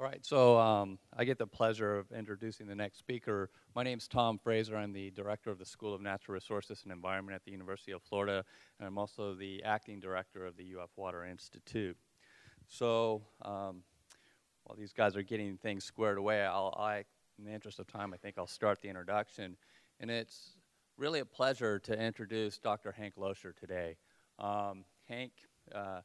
All right, so um, I get the pleasure of introducing the next speaker. My name is Tom Frazer. I'm the director of the School of Natural Resources and Environment at the University of Florida, and I'm also the acting director of the UF Water Institute. So um, while these guys are getting things squared away, I'll, I, in the interest of time, I think I'll start the introduction. And it's really a pleasure to introduce Dr. Hank Loescher today. Um, Hank uh,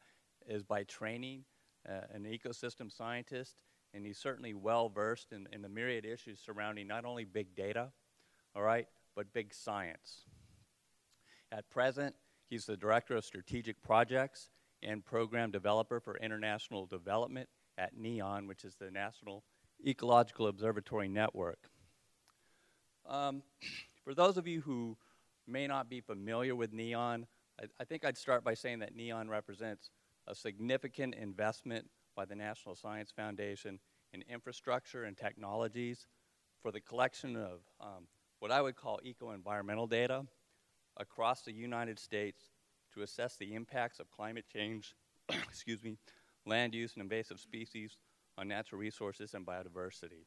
is by training uh, an ecosystem scientist and he's certainly well versed in, in the myriad issues surrounding not only big data, all right, but big science. At present, he's the Director of Strategic Projects and Program Developer for International Development at NEON, which is the National Ecological Observatory Network. Um, for those of you who may not be familiar with NEON, I, I think I'd start by saying that NEON represents a significant investment by the National Science Foundation in infrastructure and technologies for the collection of um, what I would call eco-environmental data across the United States to assess the impacts of climate change, excuse me, land use and invasive species on natural resources and biodiversity.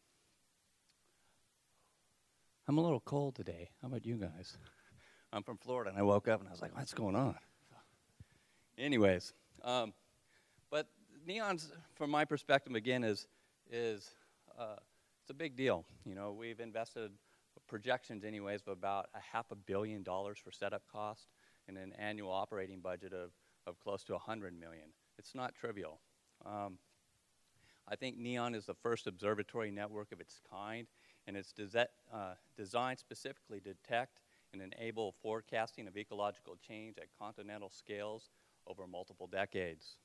I'm a little cold today. How about you guys? I'm from Florida, and I woke up and I was like, what's going on? Anyways, um, NEON's, from my perspective, again, is is uh, it's a big deal. You know, we've invested projections, anyways, of about a half a billion dollars for setup cost and an annual operating budget of of close to 100 million. It's not trivial. Um, I think NEON is the first observatory network of its kind, and it's uh, designed specifically to detect and enable forecasting of ecological change at continental scales over multiple decades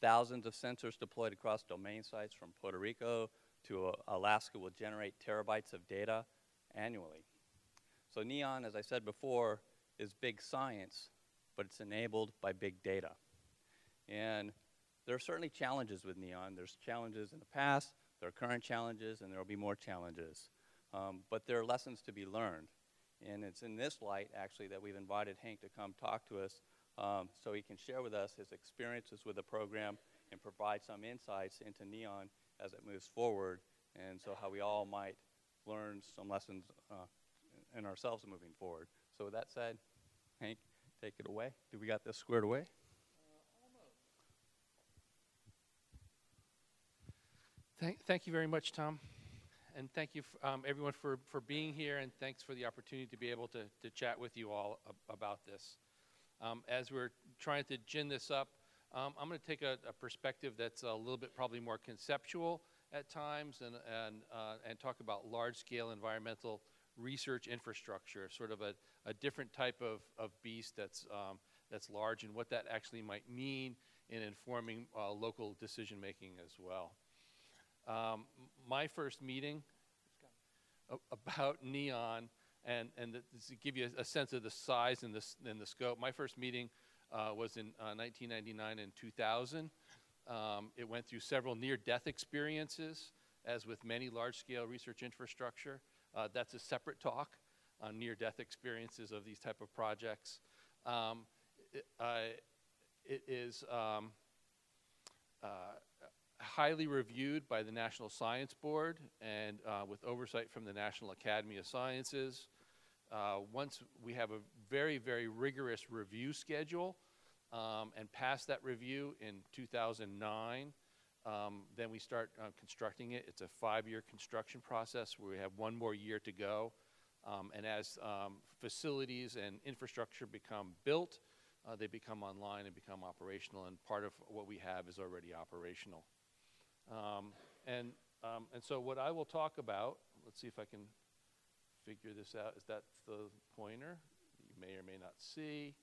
thousands of sensors deployed across domain sites from Puerto Rico to uh, Alaska will generate terabytes of data annually. So NEON, as I said before, is big science, but it's enabled by big data. And there are certainly challenges with NEON. There's challenges in the past, there are current challenges, and there will be more challenges. Um, but there are lessons to be learned. And it's in this light, actually, that we've invited Hank to come talk to us um, so he can share with us his experiences with the program and provide some insights into NEON as it moves forward, and so how we all might learn some lessons uh, in ourselves moving forward. So with that said, Hank, take it away. Do we got this squared away? Thank, thank you very much, Tom. And thank you, um, everyone, for, for being here, and thanks for the opportunity to be able to, to chat with you all ab about this. Um, as we're trying to gin this up, um, I'm going to take a, a, perspective that's a little bit probably more conceptual at times and, and, uh, and talk about large-scale environmental research infrastructure, sort of a, a different type of, of beast that's, um, that's large and what that actually might mean in informing uh, local decision-making as well. Um, my first meeting about NEON and, and to give you a, sense of the size and the, and the scope, my first meeting uh, was in uh, 1999 and 2000. Um, it went through several near-death experiences, as with many large-scale research infrastructure. Uh, that's a separate talk on near-death experiences of these type of projects. Um, it, it is um, uh, highly reviewed by the National Science Board and uh, with oversight from the National Academy of Sciences. Uh, once we have a very, very rigorous review schedule um, and pass that review in 2009, um, then we start uh, constructing it. It's a five-year construction process where we have one more year to go. Um, and as um, facilities and infrastructure become built, uh, they become online and become operational, and part of what we have is already operational. Um, and, um, and so what I will talk about, let's see if I can figure this out. Is that the pointer? You may or may not see.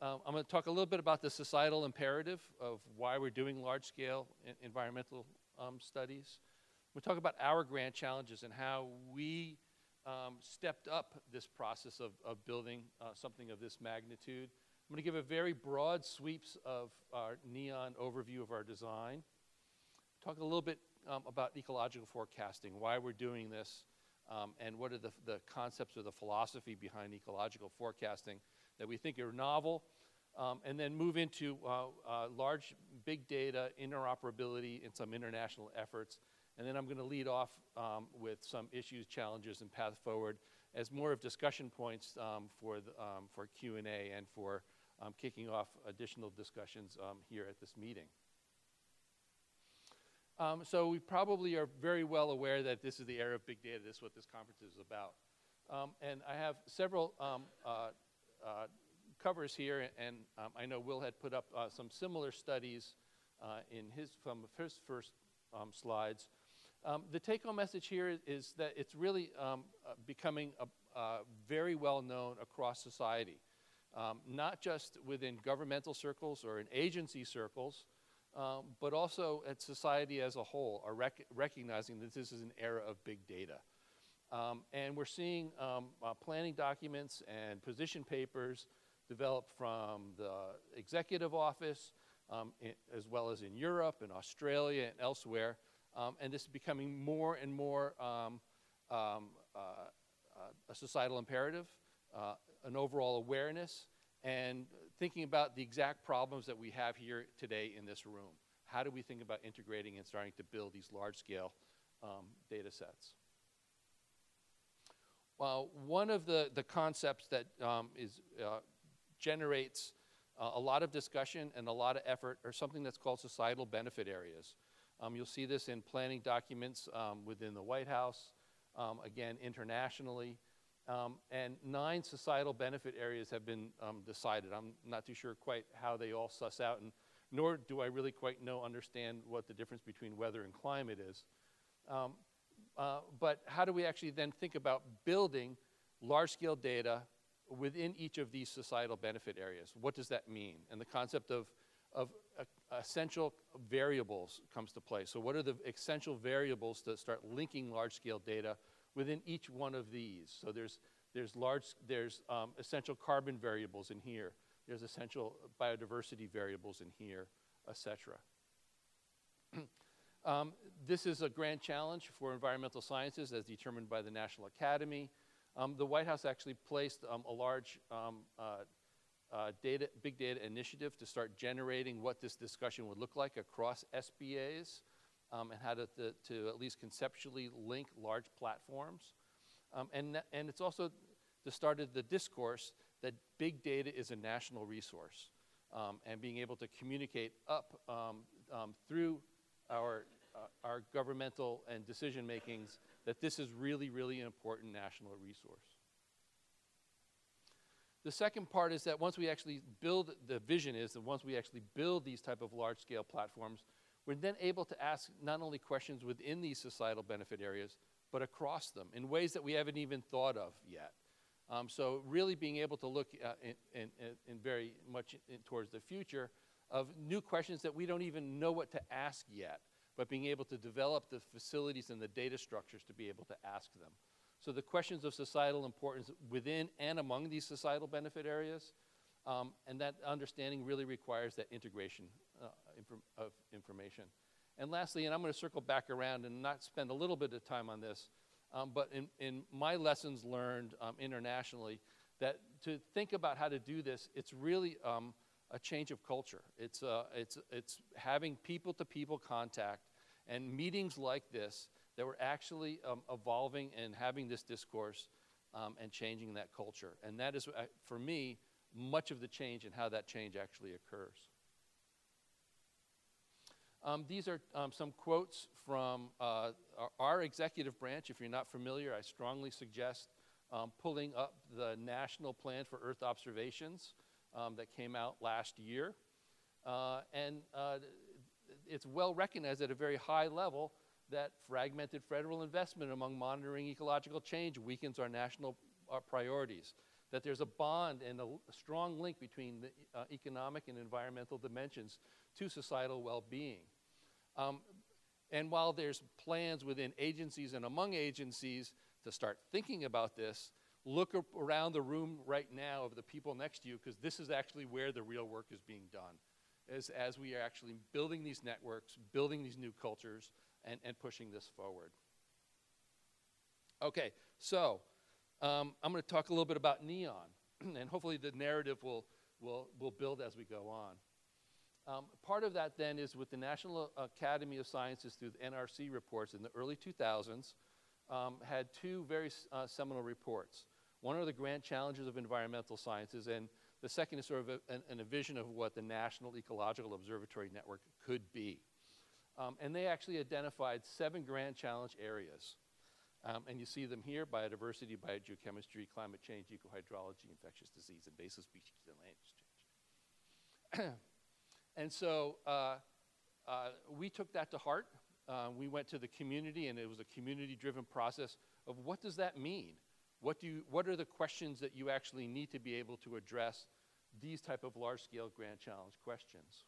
Um, I'm going to talk a little bit about the societal imperative of why we're doing large-scale environmental um, studies. We'll talk about our grand challenges and how we um, stepped up this process of, of building uh, something of this magnitude. I'm going to give a very broad sweeps of our NEON overview of our design. Talk a little bit um, about ecological forecasting, why we're doing this, um, and what are the, the concepts or the philosophy behind ecological forecasting that we think are novel um, and then move into uh, uh, large big data, interoperability, and some international efforts. And then I'm going to lead off um, with some issues, challenges, and path forward as more of discussion points um, for, the, um, for Q&A and for um, kicking off additional discussions here at this meeting. Um, so we probably are very well aware that this is the era of big data. This is what this conference is about. Um, and I have several um, uh, uh, covers here, and um, I know Will had put up uh, some similar studies uh, in his, from his first um, slides. Um, the take-home message here is, that it's really uh, becoming a, very well known across society, not just within governmental circles or in agency circles, um, but also at society as a whole are rec recognizing that this is an era of big data. Um, and we're seeing um, uh, planning documents and position papers developed from the executive office, um, in, as well as in Europe and Australia and elsewhere. Um, and this is becoming more and more um, uh, a societal imperative, uh, an overall awareness, and thinking about the exact problems that we have here today in this room. How do we think about integrating and starting to build these large-scale um, data sets? Well, one of the, the concepts that um, is, uh, generates uh, a lot of discussion and a lot of effort are something that's called societal benefit areas. Um, you'll see this in planning documents um, within the White House, um, again, internationally. Um, and nine societal benefit areas have been um, decided. I'm not too sure quite how they all suss out, and nor do I really quite know, understand what the difference between weather and climate is. Um, uh, but how do we actually then think about building large-scale data within each of these societal benefit areas? What does that mean? And the concept of, of uh, essential variables comes to play. So what are the essential variables to start linking large-scale data within each one of these. So there's, there's, large, there's um, essential carbon variables in here. There's essential biodiversity variables in here, etc. um, this is a grand challenge for environmental sciences as determined by the National Academy. Um, the White House actually placed um, a large um, uh, uh, data, big data initiative to start generating what this discussion would look like across SBAs um, and how to, to, to, at least conceptually link large platforms. Um, and, and it's also the start of the discourse that big data is a national resource um, and being able to communicate up um, um, through our, uh, our governmental and decision makings that this is really, really an important national resource. The second part is that once we actually build, the vision is that once we actually build these type of large scale platforms, we're then able to ask not only questions within these societal benefit areas, but across them in ways that we haven't even thought of yet. Um, so really being able to look uh, in, in, in, very much in, towards the future of new questions that we don't even know what to ask yet, but being able to develop the facilities and the data structures to be able to ask them. So the questions of societal importance within and among these societal benefit areas, um, and that understanding really requires that integration uh, of information. And lastly, and I'm going to circle back around and not spend a little bit of time on this, um, but in, in my lessons learned um, internationally, that to think about how to do this, it's really um, a change of culture. It's, uh, it's, it's having people-to-people contact and meetings like this that we're actually um, evolving and having this discourse um, and changing that culture. And that is, uh, for me, much of the change and how that change actually occurs. Um, these are um, some quotes from uh, our, executive branch. If you're not familiar, I strongly suggest um, pulling up the National Plan for Earth Observations um, that came out last year. Uh, and uh, it's well recognized at a very high level that fragmented federal investment among monitoring ecological change weakens our national uh, priorities that there's a bond and a, a strong link between the uh, economic and environmental dimensions to societal well-being. Um, and while there's plans within agencies and among agencies to start thinking about this, look around the room right now of the people next to you because this is actually where the real work is being done as, as we are actually building these networks, building these new cultures, and, and pushing this forward. Okay, so um, I'm going to talk a little bit about NEON, and hopefully the narrative will we'll, we'll build as we go on. Um, part of that then is with the National Academy of Sciences through the NRC reports in the early 2000s, um, had two very uh, seminal reports. One are the grand challenges of environmental sciences, and the second is sort of a, an, a vision of what the National Ecological Observatory Network could be. Um, and they actually identified seven grand challenge areas. Um, and you see them here, biodiversity, biogeochemistry, climate change, ecohydrology, infectious disease, invasive species, and land change. and so uh, uh, we took that to heart. Uh, we went to the community, and it was a community-driven process of what does that mean? What, do you, what are the questions that you actually need to be able to address these type of large-scale grand challenge questions?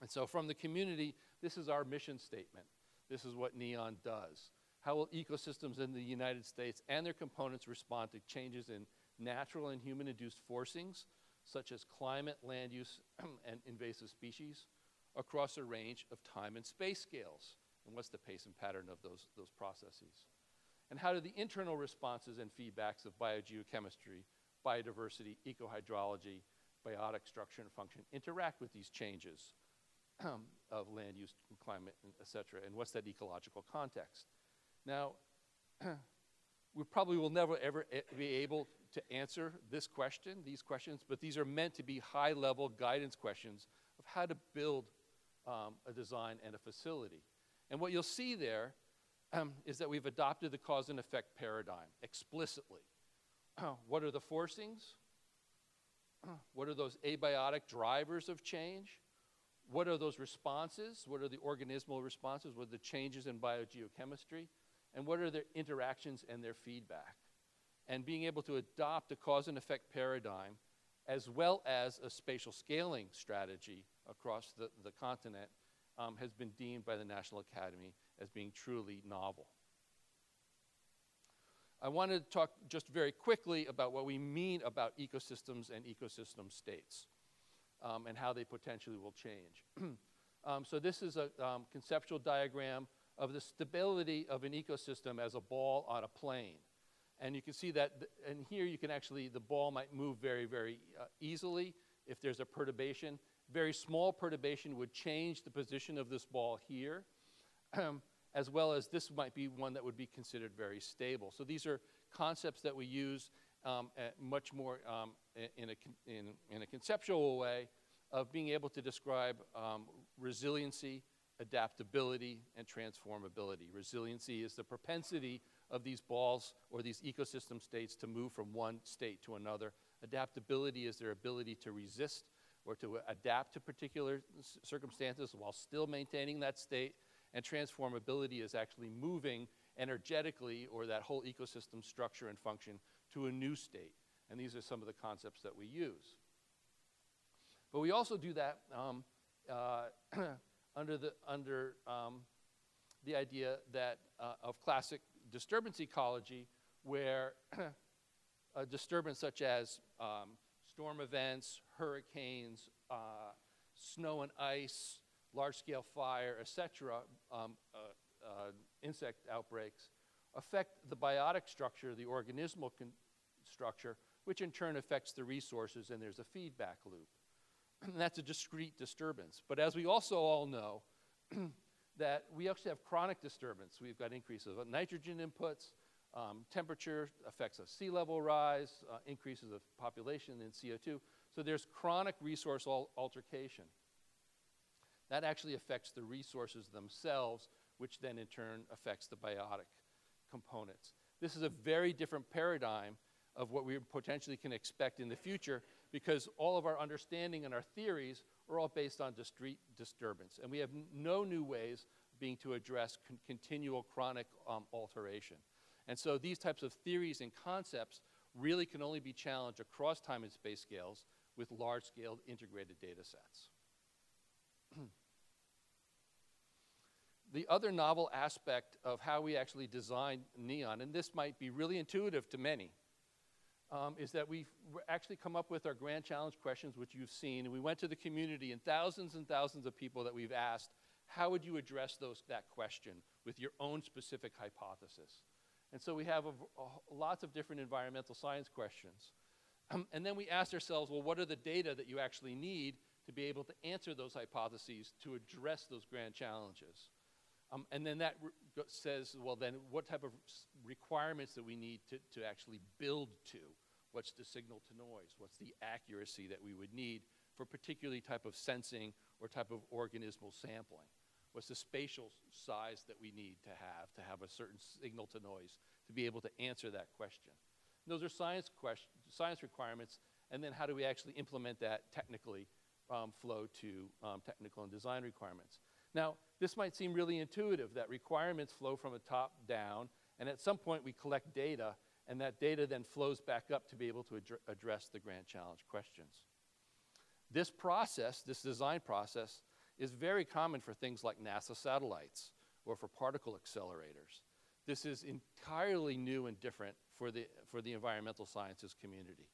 And so from the community, this is our mission statement. This is what NEON does. How will ecosystems in the United States and their components respond to changes in natural and human-induced forcings, such as climate, land use, and invasive species, across a range of time and space scales? And what's the pace and pattern of those, those processes? And how do the internal responses and feedbacks of biogeochemistry, biodiversity, ecohydrology, biotic structure and function interact with these changes of land use, climate, et cetera, and what's that ecological context? Now, we probably will never ever eh, be able to answer this question, these questions, but these are meant to be high level guidance questions of how to build um, a design and a facility. And what you'll see there um, is that we've adopted the cause and effect paradigm explicitly. what are the forcings? what are those abiotic drivers of change? What are those responses? What are the organismal responses? What are the changes in biogeochemistry? And what are their interactions and their feedback? And being able to adopt a cause and effect paradigm as well as a spatial scaling strategy across the, the continent um, has been deemed by the National Academy as being truly novel. I wanted to talk just very quickly about what we mean about ecosystems and ecosystem states um, and how they potentially will change. um, so this is a um, conceptual diagram of the stability of an ecosystem as a ball on a plane. And you can see that, and here you can actually, the ball might move very, very uh, easily if there's a perturbation. Very small perturbation would change the position of this ball here, as well as this might be one that would be considered very stable. So these are concepts that we use um, much more um, in, a, in, in, a conceptual way of being able to describe um, resiliency, adaptability, and transformability. Resiliency is the propensity of these balls or these ecosystem states to move from one state to another. Adaptability is their ability to resist or to adapt to particular circumstances while still maintaining that state. And transformability is actually moving energetically or that whole ecosystem structure and function to a new state. And these are some of the concepts that we use. But we also do that um, uh, under, the, under um, the idea that, uh, of classic disturbance ecology, where a disturbance such as um, storm events, hurricanes, uh, snow and ice, large-scale fire, etc., um, uh, uh, insect outbreaks, affect the biotic structure, the organismal structure, which in turn affects the resources, and there's a feedback loop. and that's a discrete disturbance. But as we also all know, that we actually have chronic disturbance. We've got increases of nitrogen inputs, um, temperature affects of sea level rise, uh, increases of population in CO2. So there's chronic resource al altercation. That actually affects the resources themselves, which then in turn affects the biotic components. This is a very different paradigm of what we potentially can expect in the future because all of our understanding and our theories are all based on discrete disturbance. And we have no new ways being to address con continual chronic um, alteration. And so these types of theories and concepts really can only be challenged across time and space scales with large-scale integrated data sets. the other novel aspect of how we actually design NEON, and this might be really intuitive to many, um, is that we've actually come up with our grand challenge questions, which you've seen, and we went to the community and thousands and thousands of people that we've asked, how would you address those, that question with your own specific hypothesis? And so we have a, a, lots of different environmental science questions. Um, and then we asked ourselves, well, what are the data that you actually need to be able to answer those hypotheses to address those grand challenges? Um, and then that says, well, then what type of requirements that we need to, to actually build to? What's the signal to noise? What's the accuracy that we would need for particularly type of sensing or type of organismal sampling? What's the spatial size that we need to have to have a certain signal to noise to be able to answer that question? And those are science, question, science requirements, and then how do we actually implement that technically um, flow to um, technical and design requirements? Now, this might seem really intuitive that requirements flow from a top down, and at some point we collect data, and that data then flows back up to be able to ad address the grand challenge questions. This process, this design process, is very common for things like NASA satellites or for particle accelerators. This is entirely new and different for the, for the environmental sciences community.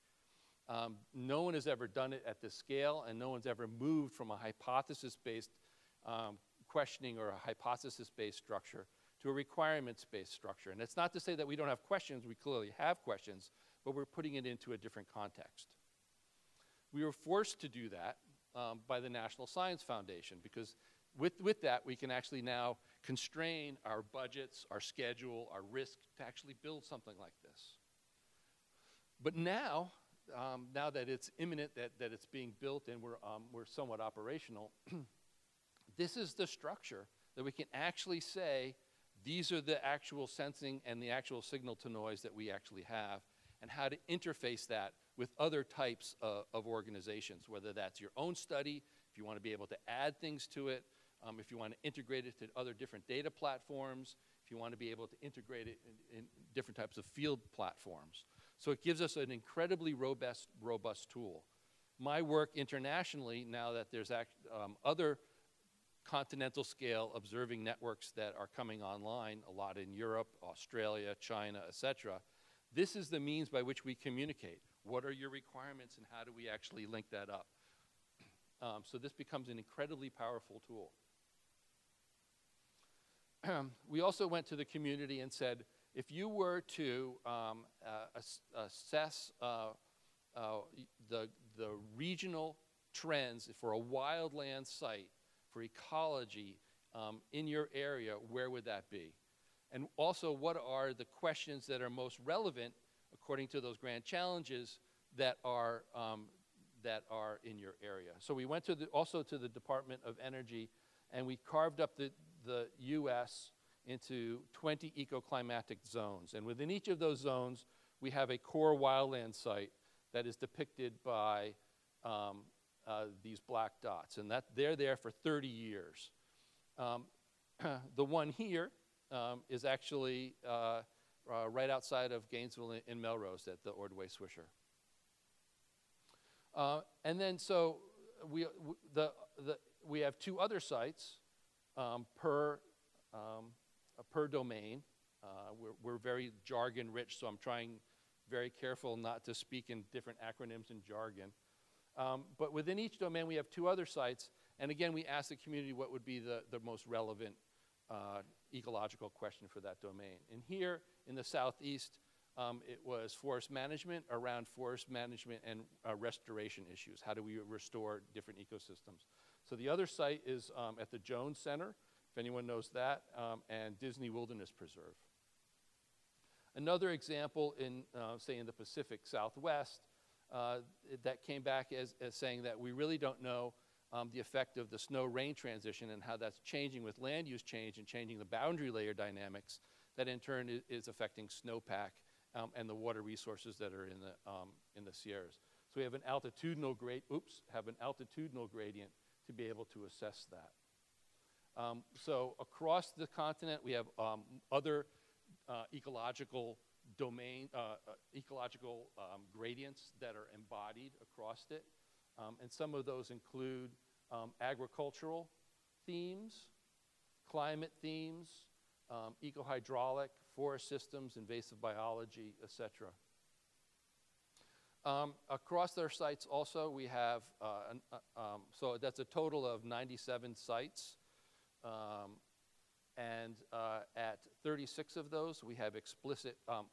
Um, no one has ever done it at this scale, and no one's ever moved from a hypothesis-based um, questioning or a hypothesis-based structure to a requirements-based structure. And it's not to say that we don't have questions, we clearly have questions, but we're putting it into a different context. We were forced to do that um, by the National Science Foundation because with, with that, we can actually now constrain our budgets, our schedule, our risk to actually build something like this. But now, um, now that it's imminent, that, that it's being built and we're, um, we're somewhat operational, this is the structure that we can actually say these are the actual sensing and the actual signal to noise that we actually have and how to interface that with other types of organizations, whether that's your own study, if you want to be able to add things to it, um, if you want to integrate it to other different data platforms, if you want to be able to integrate it in, in different types of field platforms. So it gives us an incredibly robust, robust tool. My work internationally, now that there's um, other continental scale observing networks that are coming online, a lot in Europe, Australia, China, etc. This is the means by which we communicate. What are your requirements and how do we actually link that up? Um, so this becomes an incredibly powerful tool. we also went to the community and said, if you were to um, uh, assess uh, uh, the, the regional trends for a wildland site for ecology um, in your area, where would that be? And also, what are the questions that are most relevant according to those grand challenges that are, um, that are in your area? So we went to the, also to the Department of Energy and we carved up the, the U.S. into 20 ecoclimatic zones. And within each of those zones, we have a core wildland site that is depicted by um, uh, these black dots, and that they're there for 30 years. Um, the one here um, is actually uh, uh, right outside of Gainesville in, Melrose at the Ordway Swisher. Uh, and then so we, the, the, we have two other sites um, per, um, per domain. Uh, we're, we're very jargon rich, so I'm trying very careful not to speak in different acronyms and jargon. Um, but within each domain, we have two other sites. And again, we ask the community what would be the, the most relevant uh, ecological question for that domain. And here in the southeast, um, it was forest management around forest management and uh, restoration issues. How do we restore different ecosystems? So the other site is um, at the Jones Center, if anyone knows that, um, and Disney Wilderness Preserve. Another example in, uh, say, in the Pacific Southwest uh, that came back as, as, saying that we really don't know um, the effect of the snow-rain transition and how that's changing with land use change and changing the boundary layer dynamics that in turn is, is affecting snowpack um, and the water resources that are in the, um, in the Sierras. So we have an altitudinal grade, oops, have an altitudinal gradient to be able to assess that. Um, so across the continent, we have um, other uh, ecological domain, uh, uh, ecological um, gradients that are embodied across it. Um, and some of those include um, agricultural themes, climate themes, um, ecohydraulic, forest systems, invasive biology, etc. Um, across their sites also we have, uh, an, uh, um, so that's a total of 97 sites. Um, and uh, at 36 of those, we have explicit um,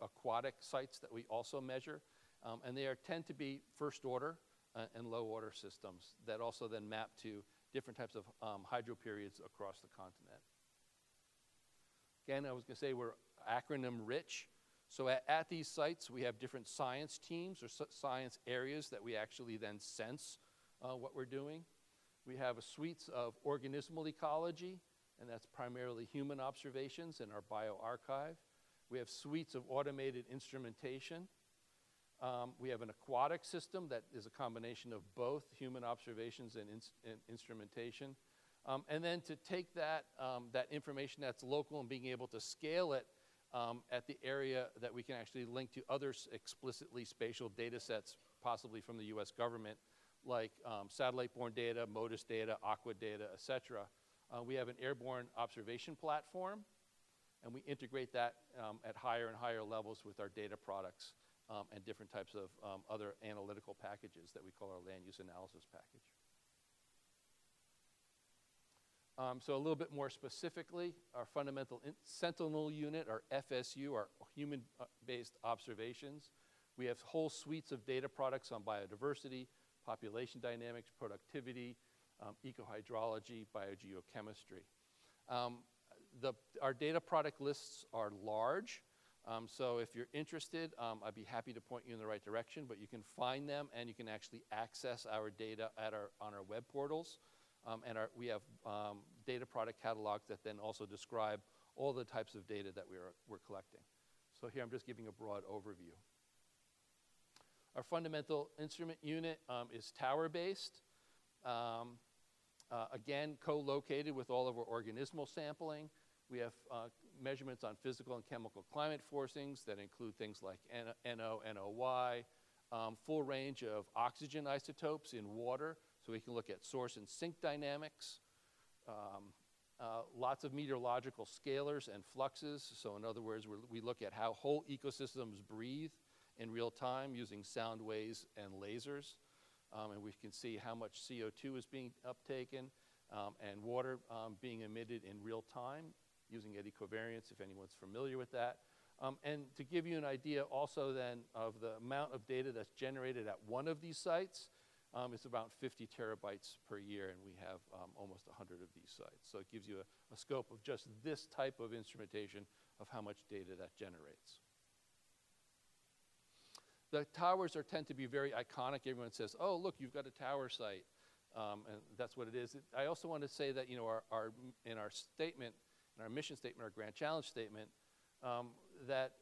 aquatic sites that we also measure. Um, and they are, tend to be first order uh, and low order systems that also then map to different types of um, hydro periods across the continent. Again, I was going to say we're acronym rich. So at, at, these sites, we have different science teams or science areas that we actually then sense uh, what we're doing. We have a suites of organismal ecology, and that's primarily human observations in our bioarchive. We have suites of automated instrumentation. Um, we have an aquatic system that is a combination of both human observations and, in, and instrumentation. Um, and then to take that, um, that information that's local and being able to scale it um, at the area that we can actually link to other explicitly spatial data sets, possibly from the US government, like um, satellite-borne data, MODIS data, aqua data, et cetera. Uh, we have an airborne observation platform, and we integrate that um, at higher and higher levels with our data products um, and different types of um, other analytical packages that we call our land use analysis package. Um, so a little bit more specifically, our fundamental sentinel unit, our FSU, our human-based observations. We have whole suites of data products on biodiversity, population dynamics, productivity, um, ecohydrology, biogeochemistry. Um, the, our data product lists are large, um, so if you're interested, um, I'd be happy to point you in the right direction, but you can find them and you can actually access our data at our, on our web portals. Um, and our, we have um, data product catalogs that then also describe all the types of data that we're, we're collecting. So here I'm just giving a broad overview. Our fundamental instrument unit um, is tower-based. Uh, again, co-located with all of our organismal sampling. We have uh, measurements on physical and chemical climate forcings that include things like NO, NOY, um, full range of oxygen isotopes in water, so we can look at source and sink dynamics. Um, uh, lots of meteorological scalars and fluxes. So in other words, we look at how whole ecosystems breathe in real time using sound waves and lasers. Um, and we can see how much CO2 is being uptaken um, and water um, being emitted in real time using eddy covariance, if anyone's familiar with that. Um, and to give you an idea also then of the amount of data that's generated at one of these sites, um, it's about 50 terabytes per year, and we have almost 100 of these sites. So it gives you a, a scope of just this type of instrumentation of how much data that generates. The towers are, tend to be very iconic. Everyone says, oh, look, you've got a tower site. Um, and that's what it is. I also want to say that, you know, our, our, in our statement, in our mission statement, our grand challenge statement, um, that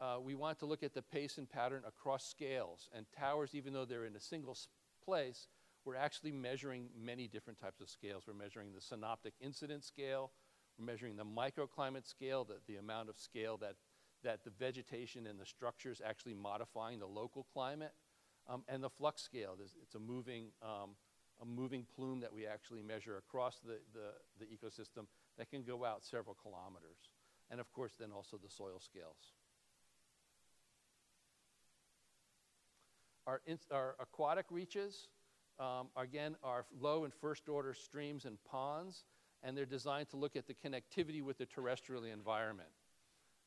uh, we want to look at the pace and pattern across scales. And towers, even though they're in a single place, we're actually measuring many different types of scales. We're measuring the synoptic incident scale, we're measuring the microclimate scale, the, the amount of scale that that the vegetation and the structures actually modifying the local climate, um, and the flux scale. There's, it's a moving, um, a moving plume that we actually measure across the, the, the ecosystem that can go out several kilometers. And of course, then also the soil scales. Our, our aquatic reaches, um, again, are low and first order streams and ponds, and they're designed to look at the connectivity with the terrestrial environment.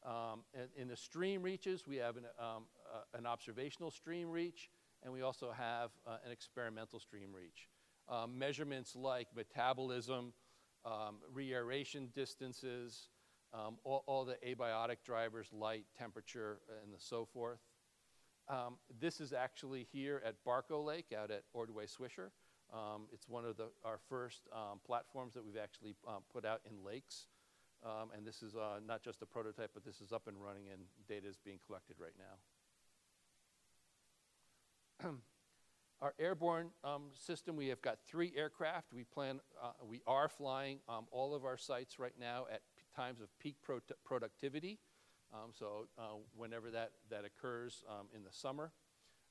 Um, in the stream reaches, we have an, um, uh, an, observational stream reach, and we also have uh, an experimental stream reach. Um, measurements like metabolism, um, reaeration distances, um, all, all, the abiotic drivers, light, temperature, and so forth. Um, this is actually here at Barco Lake out at Ordway Swisher. it's one of the, our first platforms that we've actually put out in lakes. Um, and this is uh, not just a prototype, but this is up and running and data is being collected right now. Our airborne um, system, we have got three aircraft. We plan, uh, we are flying um, all of our sites right now at times of peak pro productivity. Um, so uh, whenever that, that occurs um, in the summer.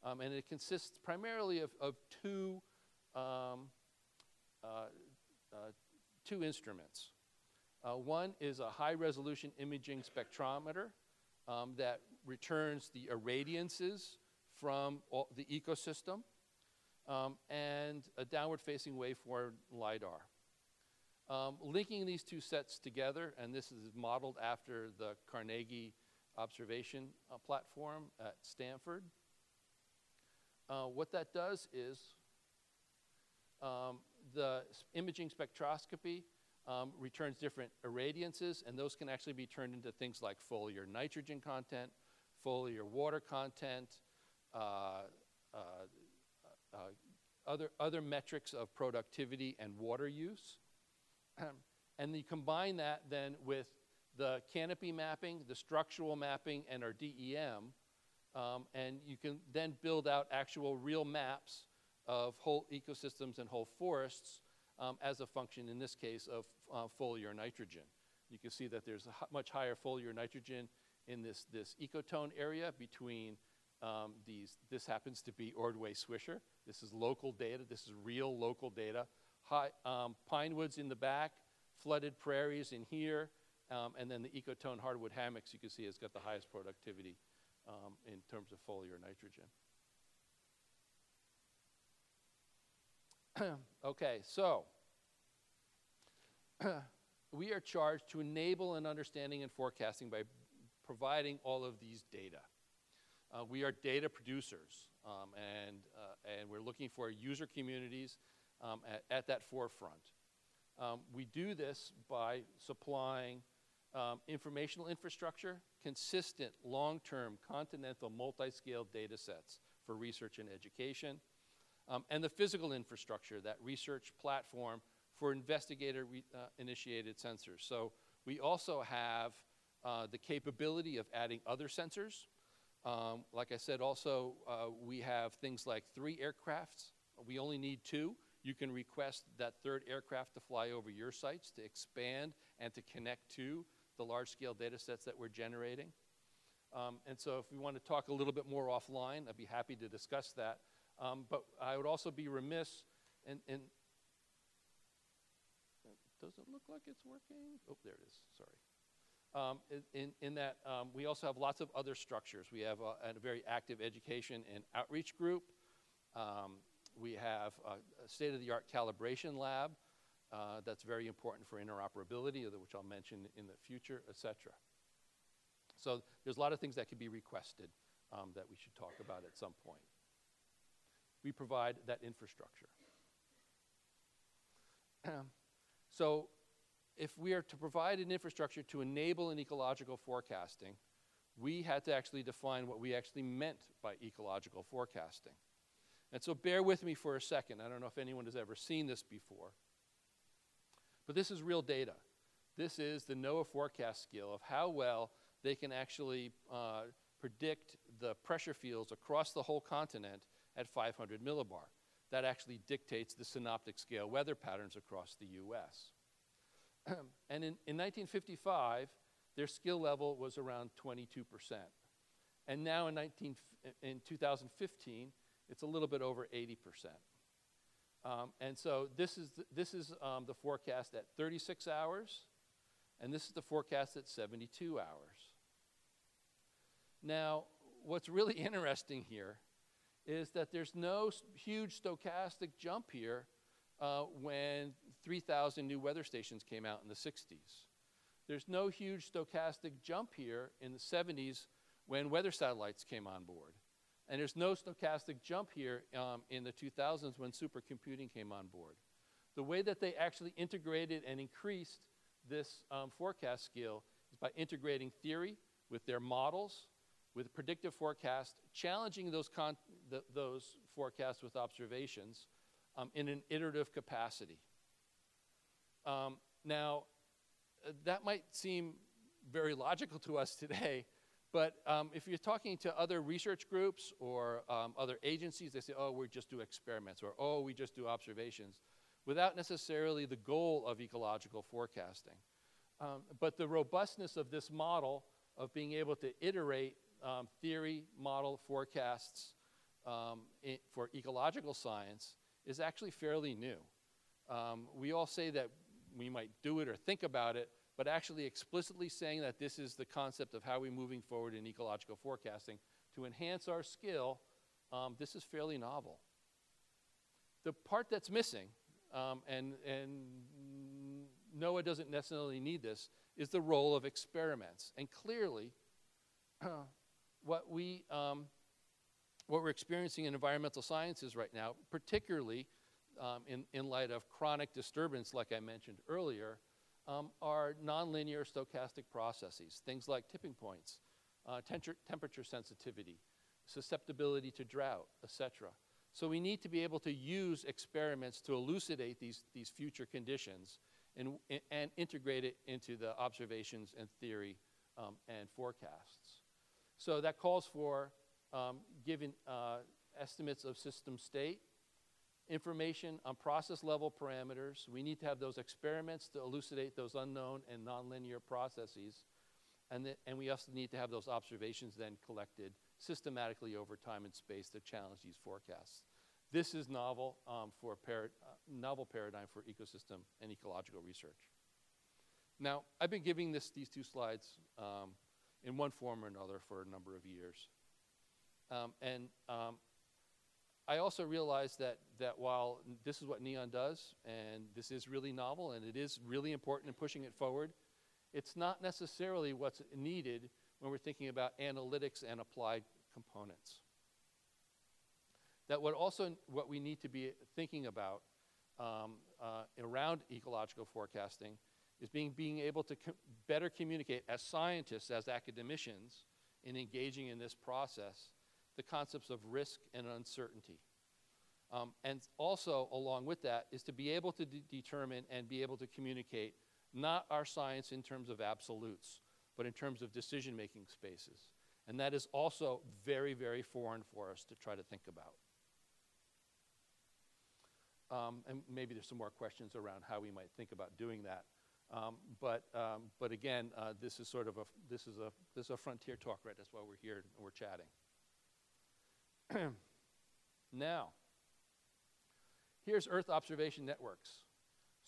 Um, and it consists primarily of, of two, uh, uh, two instruments. Uh, one is a high resolution imaging spectrometer um, that returns the irradiances from the ecosystem um, and a downward facing waveform LIDAR. Um, linking these two sets together, and this is modeled after the Carnegie observation uh, platform at Stanford, uh, what that does is um, the imaging spectroscopy um, returns different irradiances, and those can actually be turned into things like foliar nitrogen content, foliar water content, uh, uh, uh, other, other metrics of productivity and water use. and you combine that then with the canopy mapping, the structural mapping, and our DEM, um, and you can then build out actual real maps of whole ecosystems and whole forests um, as a function, in this case, of uh, foliar nitrogen. You can see that there's a much higher foliar nitrogen in this, this ecotone area between um, these. This happens to be Ordway Swisher. This is local data. This is real local data. High, um, pine woods in the back, flooded prairies in here, um, and then the ecotone hardwood hammocks you can see has got the highest productivity um, in terms of foliar nitrogen. okay, so we are charged to enable an understanding and forecasting by providing all of these data. Uh, we are data producers, um, and, uh, and we're looking for user communities um, at, at that forefront. Um, we do this by supplying um, informational infrastructure, consistent, long-term, continental, multi-scale data sets for research and education, um, and the physical infrastructure, that research platform for investigator-initiated sensors. So we also have uh, the capability of adding other sensors. Um, like I said, also, uh, we have things like three aircrafts. We only need two. You can request that third aircraft to fly over your sites to expand and to connect to the large-scale data sets that we're generating. Um, and so if we want to talk a little bit more offline, I'd be happy to discuss that. Um, but I would also be remiss in, in doesn't look like it's working? Oh, there it is, sorry. Um, in- in, that, um, we also have lots of other structures. We have a, a very active education and outreach group. Um, we have a, a state-of-the-art calibration lab uh, that's very important for interoperability, which I'll mention in the future, et cetera. So there's a lot of things that could be requested um, that we should talk about at some point. We provide that infrastructure. so if we are to provide an infrastructure to enable an ecological forecasting, we had to actually define what we actually meant by ecological forecasting. And so bear with me for a second. I don't know if anyone has ever seen this before. But this is real data. This is the NOAA forecast skill of how well they can actually uh, predict the pressure fields across the whole continent at 500 millibar. That actually dictates the synoptic scale weather patterns across the US. and in, in 1955, their skill level was around 22%. And now in, 19, in 2015, it's a little bit over 80%. Um, and so this is, the, this is um, the forecast at 36 hours, and this is the forecast at 72 hours. Now, what's really interesting here is that there's no huge stochastic jump here uh, when 3,000 new weather stations came out in the 60s. There's no huge stochastic jump here in the 70s when weather satellites came on board. And there's no stochastic jump here um, in the 2000s when supercomputing came on board. The way that they actually integrated and increased this um, forecast skill is by integrating theory with their models, with predictive forecast, challenging those, con- th- those forecasts with observations um, in an iterative capacity. Um, now, uh, that might seem very logical to us today, but um, if you're talking to other research groups or um, other agencies, they say, oh, we just do experiments, or oh, we just do observations, without necessarily the goal of ecological forecasting. Um, but the robustness of this model of being able to iterate um, theory, model, forecasts um, i- for ecological science is actually fairly new. Um, we all say that we might do it or think about it, but actually explicitly saying that this is the concept of how we're moving forward in ecological forecasting to enhance our skill, um, this is fairly novel. The part that's missing, um, and, and NOAA doesn't necessarily need this, is the role of experiments. And clearly, what we um, what we're experiencing in environmental sciences right now, particularly um, in, in light of chronic disturbance, like I mentioned earlier, um, are nonlinear stochastic processes, things like tipping points, uh, temperature sensitivity, susceptibility to drought, etc. So we need to be able to use experiments to elucidate these, these future conditions and, and integrate it into the observations and theory um, and forecasts. So that calls for um, giving uh, estimates of system state, information on process level parameters. We need to have those experiments to elucidate those unknown and nonlinear processes. And, and we also need to have those observations then collected systematically over time and space to challenge these forecasts. This is novel um, for a par uh, novel paradigm for ecosystem and ecological research. Now, I've been giving this, these two slides um, in one form or another for a number of years. Um, and um, I also realized that, that while this is what NEON does, and this is really novel, and it is really important in pushing it forward, it's not necessarily what's needed when we're thinking about analytics and applied components. That what also what we need to be thinking about um, uh, around ecological forecasting is being, being able to co better communicate as scientists, as academicians, in engaging in this process, the concepts of risk and uncertainty. Um, and also, along with that, is to be able to de determine and be able to communicate not our science in terms of absolutes, but in terms of decision making spaces. And that is also very, very foreign for us to try to think about. Um, and maybe there's some more questions around how we might think about doing that. Um, but, um, but again, uh, this is sort of a, this is a, this is a frontier talk, right? That's why we're here and we're chatting. now, here's Earth observation networks.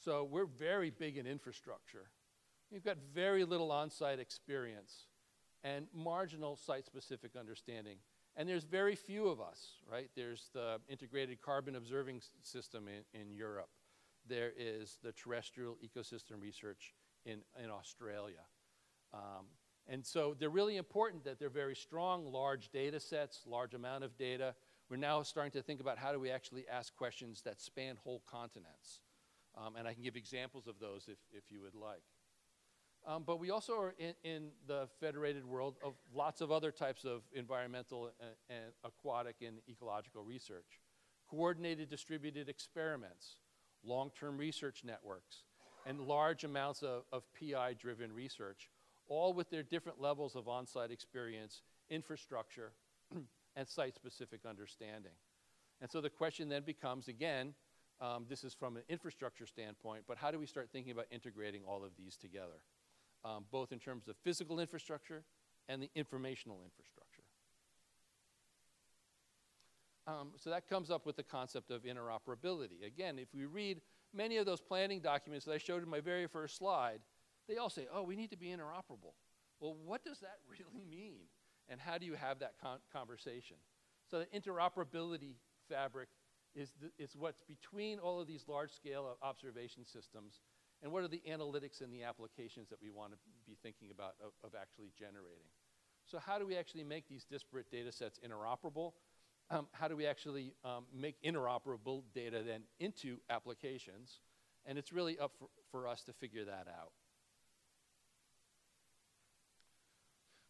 So we're very big in infrastructure. We've got very little on-site experience and marginal site-specific understanding. And there's very few of us, right? There's the integrated carbon observing system in, in Europe. There is the terrestrial ecosystem research in, in Australia. Um, and so they're really important that they're very strong, large data sets, large amount of data. We're now starting to think about how do we actually ask questions that span whole continents. Um, and I can give examples of those if, if you would like. Um, but we also are in, in, the federated world of lots of other types of environmental and, and aquatic and ecological research. Coordinated distributed experiments, long-term research networks, and large amounts of, of PI-driven research, all with their different levels of on-site experience, infrastructure, and site-specific understanding. And so the question then becomes, again, um, this is from an infrastructure standpoint, but how do we start thinking about integrating all of these together? um, both in terms of physical infrastructure and the informational infrastructure. Um, so that comes up with the concept of interoperability. Again, if we read many of those planning documents that I showed in my very first slide, they all say, oh, we need to be interoperable. Well, what does that really mean? And how do you have that con conversation? So the interoperability fabric is, the, is what's between all of these large-scale observation systems and what are the analytics and the applications that we want to be thinking about of, of actually generating. So how do we actually make these disparate data sets interoperable? Um, how do we actually um, make interoperable data then into applications? And it's really up for, for us to figure that out.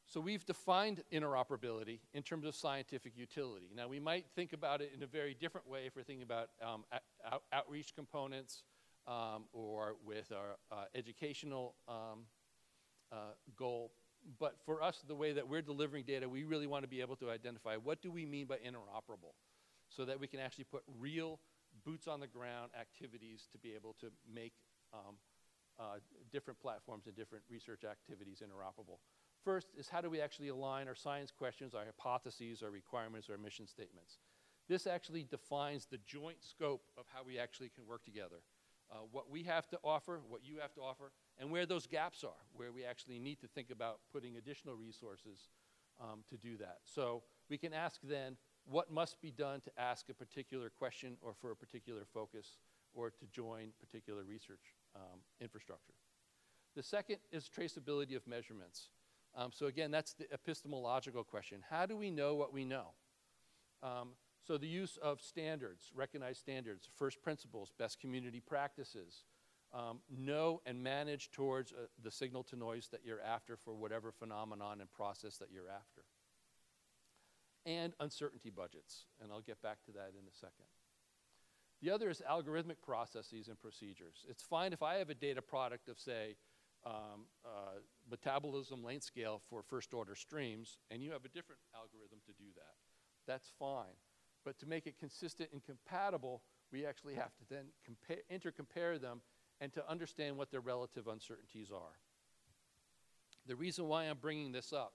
So we've defined interoperability in terms of scientific utility. Now we might think about it in a very different way if we're thinking about um, out outreach components, um, or with our uh, educational um, uh, goal. But for us, the way that we're delivering data, we really want to be able to identify what do we mean by interoperable so that we can actually put real boots on the ground activities to be able to make um, uh, different platforms and different research activities interoperable. First is how do we actually align our science questions, our hypotheses, our requirements, our mission statements. This actually defines the joint scope of how we actually can work together uh, what we have to offer, what you have to offer, and where those gaps are, where we actually need to think about putting additional resources um, to do that. So we can ask then, what must be done to ask a particular question or for a particular focus or to join particular research um, infrastructure. The second is traceability of measurements. Um, so again, that's the epistemological question. How do we know what we know? Um, so the use of standards, recognized standards, first principles, best community practices, um, know and manage towards uh, the signal to noise that you're after for whatever phenomenon and process that you're after. And uncertainty budgets, and I'll get back to that in a second. The other is algorithmic processes and procedures. It's fine if I have a data product of, say, um, uh, metabolism length scale for first order streams, and you have a different algorithm to do that. That's fine. But to make it consistent and compatible, we actually have to then compare, intercompare them and to understand what their relative uncertainties are. The reason why I'm bringing this up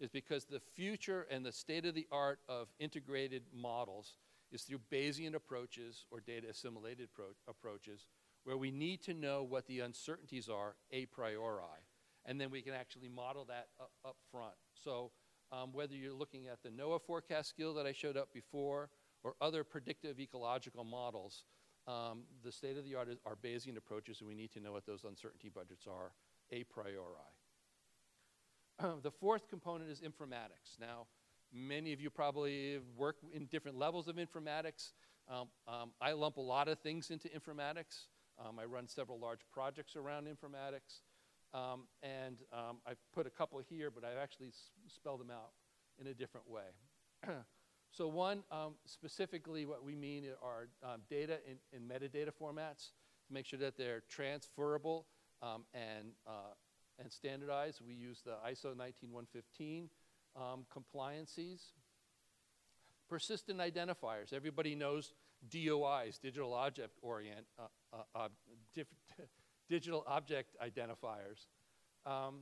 is because the future and the state of the art of integrated models is through Bayesian approaches or data assimilated approaches where we need to know what the uncertainties are a priori. And then we can actually model that up, up front. So um, whether you're looking at the NOAA forecast skill that I showed up before or other predictive ecological models, um, the state of the art are Bayesian approaches, and we need to know what those uncertainty budgets are a priori. the fourth component is informatics. Now, many of you probably work in different levels of informatics. Um, um, I lump a lot of things into informatics. Um, I run several large projects around informatics. Um, and um, I've put a couple here, but I've actually spelled them out in a different way. So one, um, specifically what we mean are um, data in, in, metadata formats to make sure that they're transferable um, and, uh, and standardized. We use the ISO 19115 um, compliances. Persistent identifiers. Everybody knows DOIs, digital object orient, uh, uh, uh digital object identifiers. Um,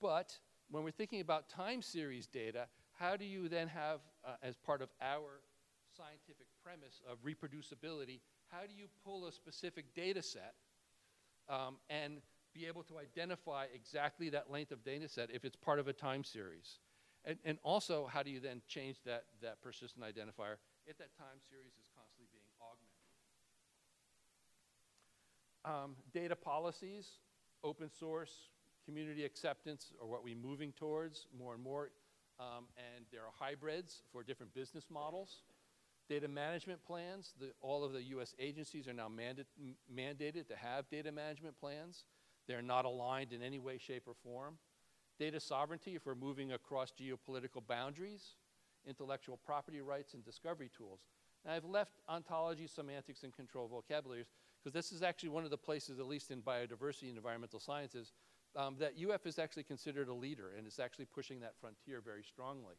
but when we're thinking about time series data, how do you then have, uh, as part of our scientific premise of reproducibility, how do you pull a specific data set um, and be able to identify exactly that length of data set if it's part of a time series? And, and also, how do you then change that, that persistent identifier if that time series is Um, data policies, open source, community acceptance are what we're moving towards more and more um, and there are hybrids for different business models. Data management plans, the, all of the US agencies are now manda mandated to have data management plans. They're not aligned in any way, shape, or form. Data sovereignty, if we're moving across geopolitical boundaries, intellectual property rights, and discovery tools. Now, I've left ontology, semantics, and control vocabularies because this is actually one of the places, at least in biodiversity and environmental sciences, um, that UF is actually considered a leader and is actually pushing that frontier very strongly.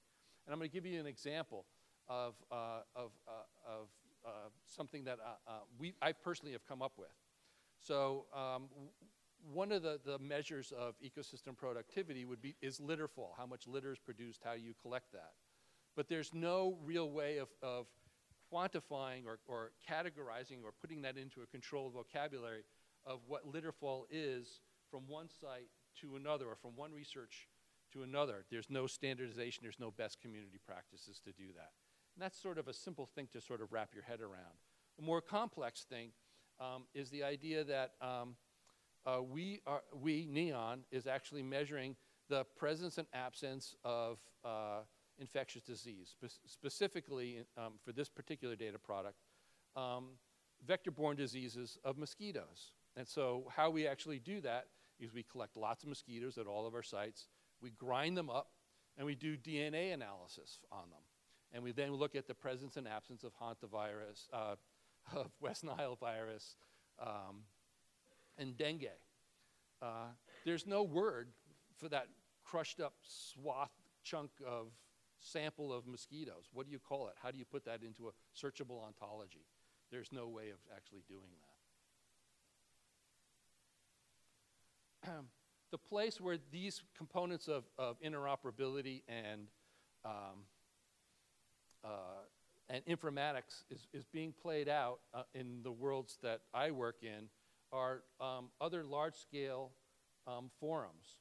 And I'm going to give you an example of, uh, of, uh, of uh, something that uh, uh, we, I personally have come up with. So um, one of the, the measures of ecosystem productivity would be, is litter fall, how much litter is produced, how you collect that. But there's no real way of, of quantifying or, or categorizing or putting that into a controlled vocabulary of what litter fall is from one site to another or from one research to another. There's no standardization, there's no best community practices to do that. And that's sort of a simple thing to sort of wrap your head around. A more complex thing um, is the idea that um, uh, we, are, we, NEON, is actually measuring the presence and absence of uh, infectious disease. Spe specifically, um, for this particular data product, um, vector-borne diseases of mosquitoes. And so how we actually do that is we collect lots of mosquitoes at all of our sites, we grind them up, and we do DNA analysis on them. And we then look at the presence and absence of hantavirus, uh, of West Nile virus, um, and dengue. Uh, there's no word for that crushed up swath chunk of sample of mosquitoes. What do you call it? How do you put that into a searchable ontology? There's no way of actually doing that. the place where these components of, of interoperability and, um, uh, and informatics is, is being played out uh, in the worlds that I work in are um, other large-scale um, forums,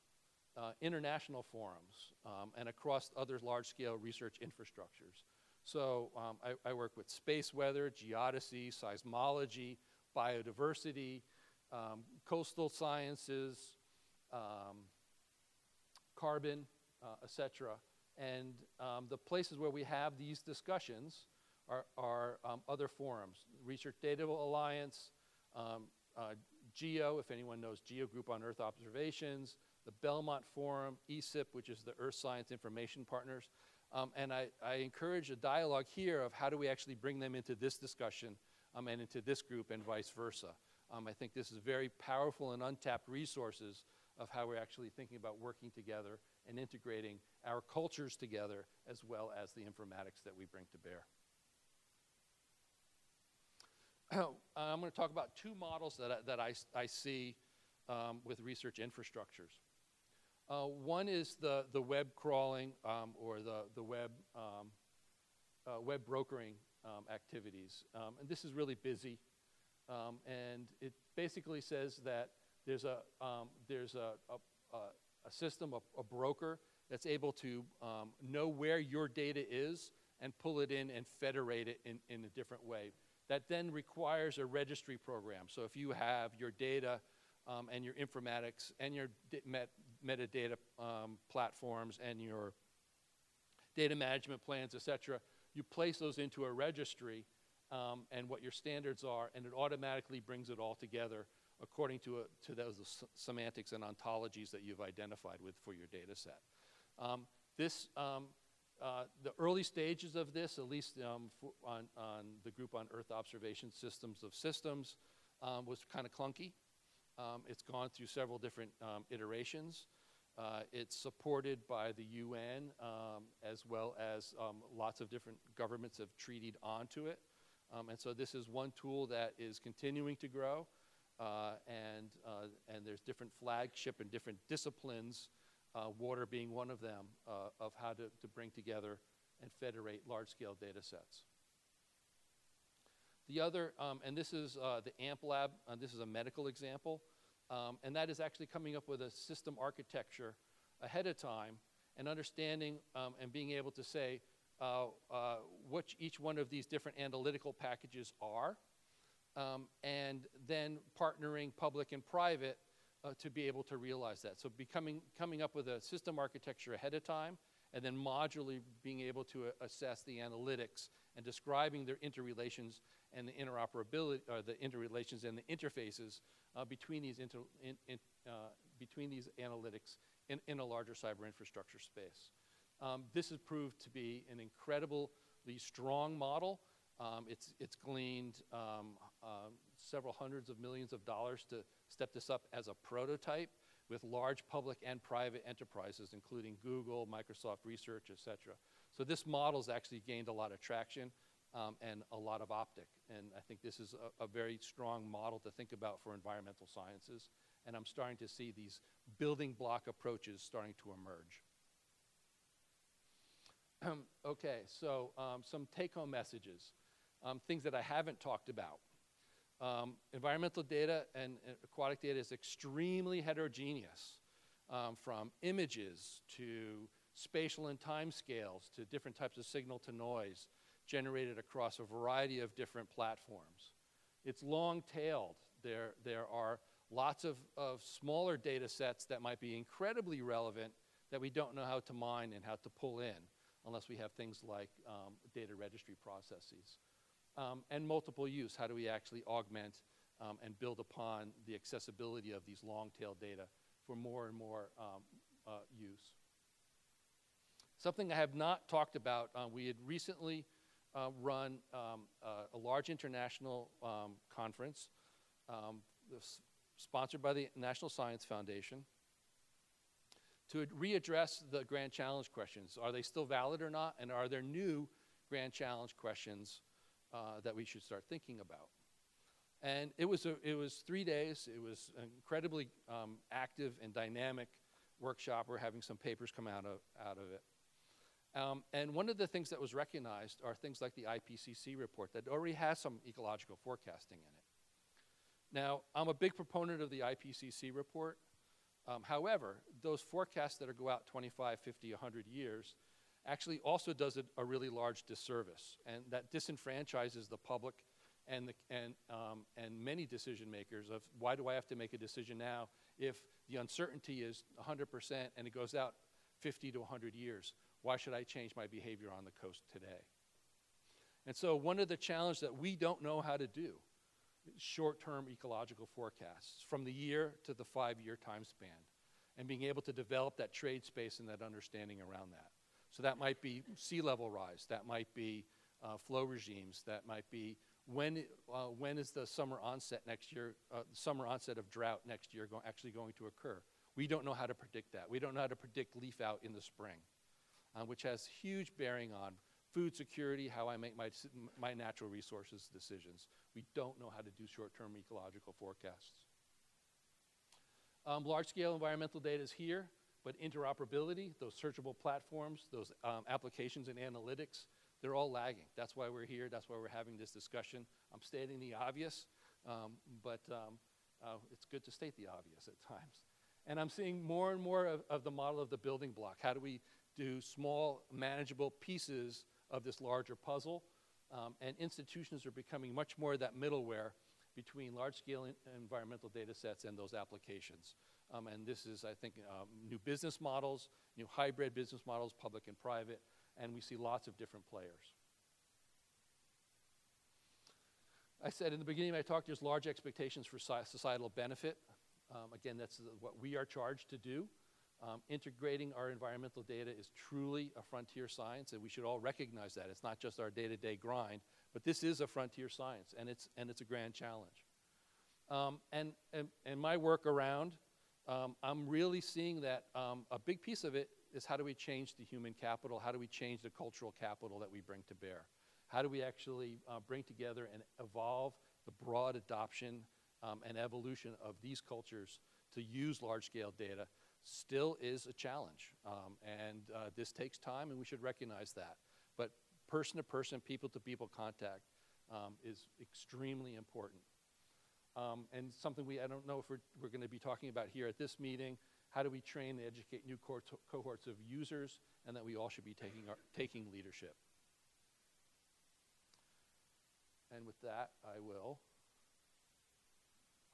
uh, international forums, um, and across other large-scale research infrastructures. So um, I, I, work with space weather, geodesy, seismology, biodiversity, um, coastal sciences, um, carbon, uh, etc. And um, the places where we have these discussions are, are um, other forums, Research Data Alliance, uh, GEO, if anyone knows GEO Group on Earth Observations, the Belmont Forum, ESIP, which is the Earth Science Information Partners. Um, and I, I, encourage a dialogue here of how do we actually bring them into this discussion um, and into this group and vice versa. Um, I think this is very powerful and untapped resources of how we're actually thinking about working together and integrating our cultures together as well as the informatics that we bring to bear. I'm going to talk about two models that I, that I, I see um, with research infrastructures. Uh, one is the, the web crawling um, or the, the web, um, uh, web brokering um, activities. Um, and this is really busy. Um, and it basically says that there's a, there's a, a, a system, a, a, broker that's able to know where your data is and pull it in and federate it in, in a different way. That then requires a registry program. So if you have your data um, and your informatics and your met metadata um, platforms and your data management plans, et cetera, you place those into a registry um, and what your standards are, and it automatically brings it all together according to, a, to those semantics and ontologies that you've identified with for your data set. Um, this um, uh, the early stages of this, at least um, on, on, the group on Earth observation systems of systems, um, was kind of clunky. Um, it's gone through several different um, iterations. Uh, it's supported by the UN um, as well as um, lots of different governments have treated onto it. and so this is one tool that is continuing to grow. Uh, and, uh, and there's different flagship and different disciplines uh, water being one of them, uh, of how to, to bring together and federate large-scale data sets. The other, um, and this is uh, the AMP lab, uh, this is a medical example, um, and that is actually coming up with a system architecture ahead of time and understanding um, and being able to say uh, uh, what each one of these different analytical packages are, um, and then partnering public and private uh, to be able to realize that. So becoming, coming up with a system architecture ahead of time and then modularly being able to assess the analytics and describing their interrelations and the interoperability, or the interrelations and the interfaces uh, between, these inter, in, in, uh, between these analytics in, in a larger cyber infrastructure space. Um, this has proved to be an incredibly strong model. Um, it's, it's gleaned um, uh, several hundreds of millions of dollars to step this up as a prototype with large public and private enterprises, including Google, Microsoft Research, et cetera. So this model's actually gained a lot of traction um, and a lot of optic. And I think this is a, a, very strong model to think about for environmental sciences. And I'm starting to see these building block approaches starting to emerge. okay, so um, some take-home messages, um, things that I haven't talked about. Um, environmental data and, and, aquatic data is extremely heterogeneous, um, from images to spatial and time scales to different types of signal to noise generated across a variety of different platforms. It's long-tailed. There, there are lots of, of smaller data sets that might be incredibly relevant that we don't know how to mine and how to pull in unless we have things like um, data registry processes um, and multiple use. How do we actually augment um, and build upon the accessibility of these long tail data for more and more um, uh, use? Something I have not talked about, uh, we had recently uh, run um, uh, a large international um, conference um, sponsored by the National Science Foundation to readdress the grand challenge questions. Are they still valid or not? And are there new grand challenge questions uh, that we should start thinking about. And it was, a, it was three days. It was an incredibly um, active and dynamic workshop. We're having some papers come out of, out of it. Um, and one of the things that was recognized are things like the IPCC report that already has some ecological forecasting in it. Now, I'm a big proponent of the IPCC report. Um, however, those forecasts that are go out 25, 50, 100 years actually also does it a really large disservice, and that disenfranchises the public and, the, and, um, and many decision makers of why do I have to make a decision now if the uncertainty is 100% and it goes out 50 to 100 years. Why should I change my behavior on the coast today? And so one of the challenges that we don't know how to do short-term ecological forecasts from the year to the five-year time span and being able to develop that trade space and that understanding around that. So that might be sea level rise, that might be uh, flow regimes, that might be when, uh, when is the summer onset next year, uh, summer onset of drought next year go actually going to occur? We don't know how to predict that. We don't know how to predict leaf out in the spring, uh, which has huge bearing on food security, how I make my, my natural resources decisions. We don't know how to do short-term ecological forecasts. Um, large-scale environmental data is here, but interoperability, those searchable platforms, those um, applications and analytics, they're all lagging. That's why we're here. That's why we're having this discussion. I'm stating the obvious, um, but um, uh, it's good to state the obvious at times. And I'm seeing more and more of, of, the model of the building block. How do we do small, manageable pieces of this larger puzzle? Um, and institutions are becoming much more that middleware between large-scale environmental data sets and those applications. Um, and this is, I think, um, new business models, new hybrid business models, public and private, and we see lots of different players. I said in the beginning of my talk, there's large expectations for societal benefit. Um, again, that's what we are charged to do. Um, integrating our environmental data is truly a frontier science, and we should all recognize that. It's not just our day-to-day -day grind, but this is a frontier science, and it's, and it's a grand challenge. Um, and, and, and my work around, um, I'm really seeing that um, a big piece of it is how do we change the human capital? How do we change the cultural capital that we bring to bear? How do we actually uh, bring together and evolve the broad adoption um, and evolution of these cultures to use large-scale data still is a challenge. Um, and uh, this takes time, and we should recognize that. But person-to-person, people-to-people contact um, is extremely important. Um, and something we, I don't know if we're, we're going to be talking about here at this meeting, how do we train and educate new cohorts of users, and that we all should be taking, our, taking leadership. And with that, I will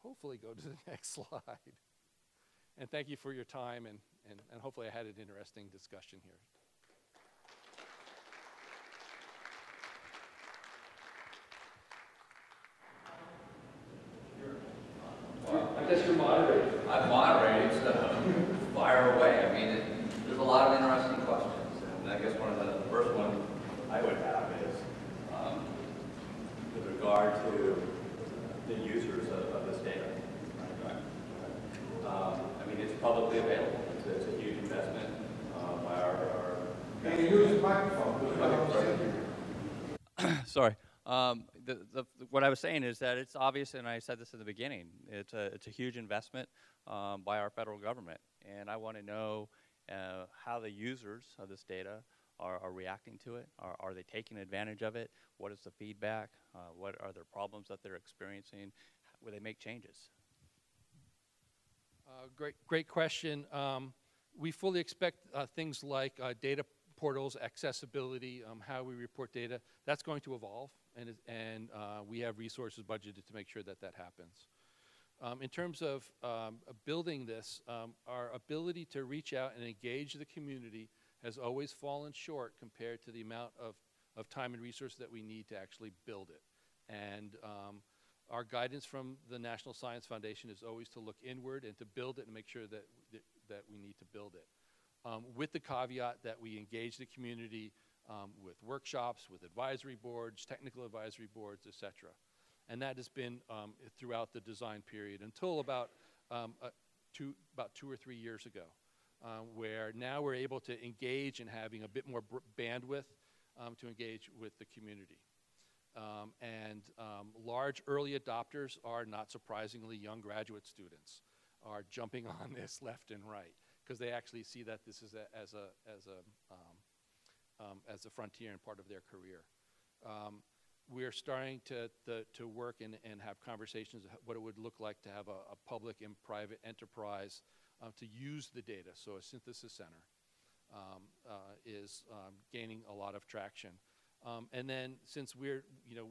hopefully go to the next slide. And thank you for your time, and, and, and hopefully I had an interesting discussion here. I guess you're moderating. I'm moderating, so fire away. I mean, it, there's a lot of interesting questions. And I guess one of the first one I would have is um, with regard to the users of, of this data. Um, I mean, it's publicly available. It's, it's a huge investment uh, by our. our Can you use the microphone? Okay, sorry. Um, the, the, what I was saying is that it's obvious, and I said this in the beginning, it's a, it's a huge investment um, by our federal government. And I want to know uh, how the users of this data are, are reacting to it. Are, are, they taking advantage of it? What is the feedback? Uh, what are their problems that they're experiencing? Will they make changes? Uh, great, great question. Um, we fully expect uh, things like uh, data portals, accessibility, um, how we report data, that's going to evolve, and, and uh, we have resources budgeted to make sure that that happens. Um, in terms of um, building this, um, our ability to reach out and engage the community has always fallen short compared to the amount of, of time and resources that we need to actually build it. And um, our guidance from the National Science Foundation is always to look inward and to build it and make sure that, that, that we need to build it um, with the caveat that we engage the community um, with workshops, with advisory boards, technical advisory boards, et cetera. And that has been um, throughout the design period until about, uh, two, about two or three years ago, uh, where now we're able to engage in having a bit more bandwidth um, to engage with the community. Um, and um, large early adopters are not surprisingly young graduate students are jumping on this left and right because they actually see that this is a, as a as a um, um, as a frontier and part of their career. Um, we're starting to, to, to work and, and have conversations what it would look like to have a, a public and private enterprise uh, to use the data. So a synthesis center um, uh, is um, gaining a lot of traction. Um, and then since we're, you know,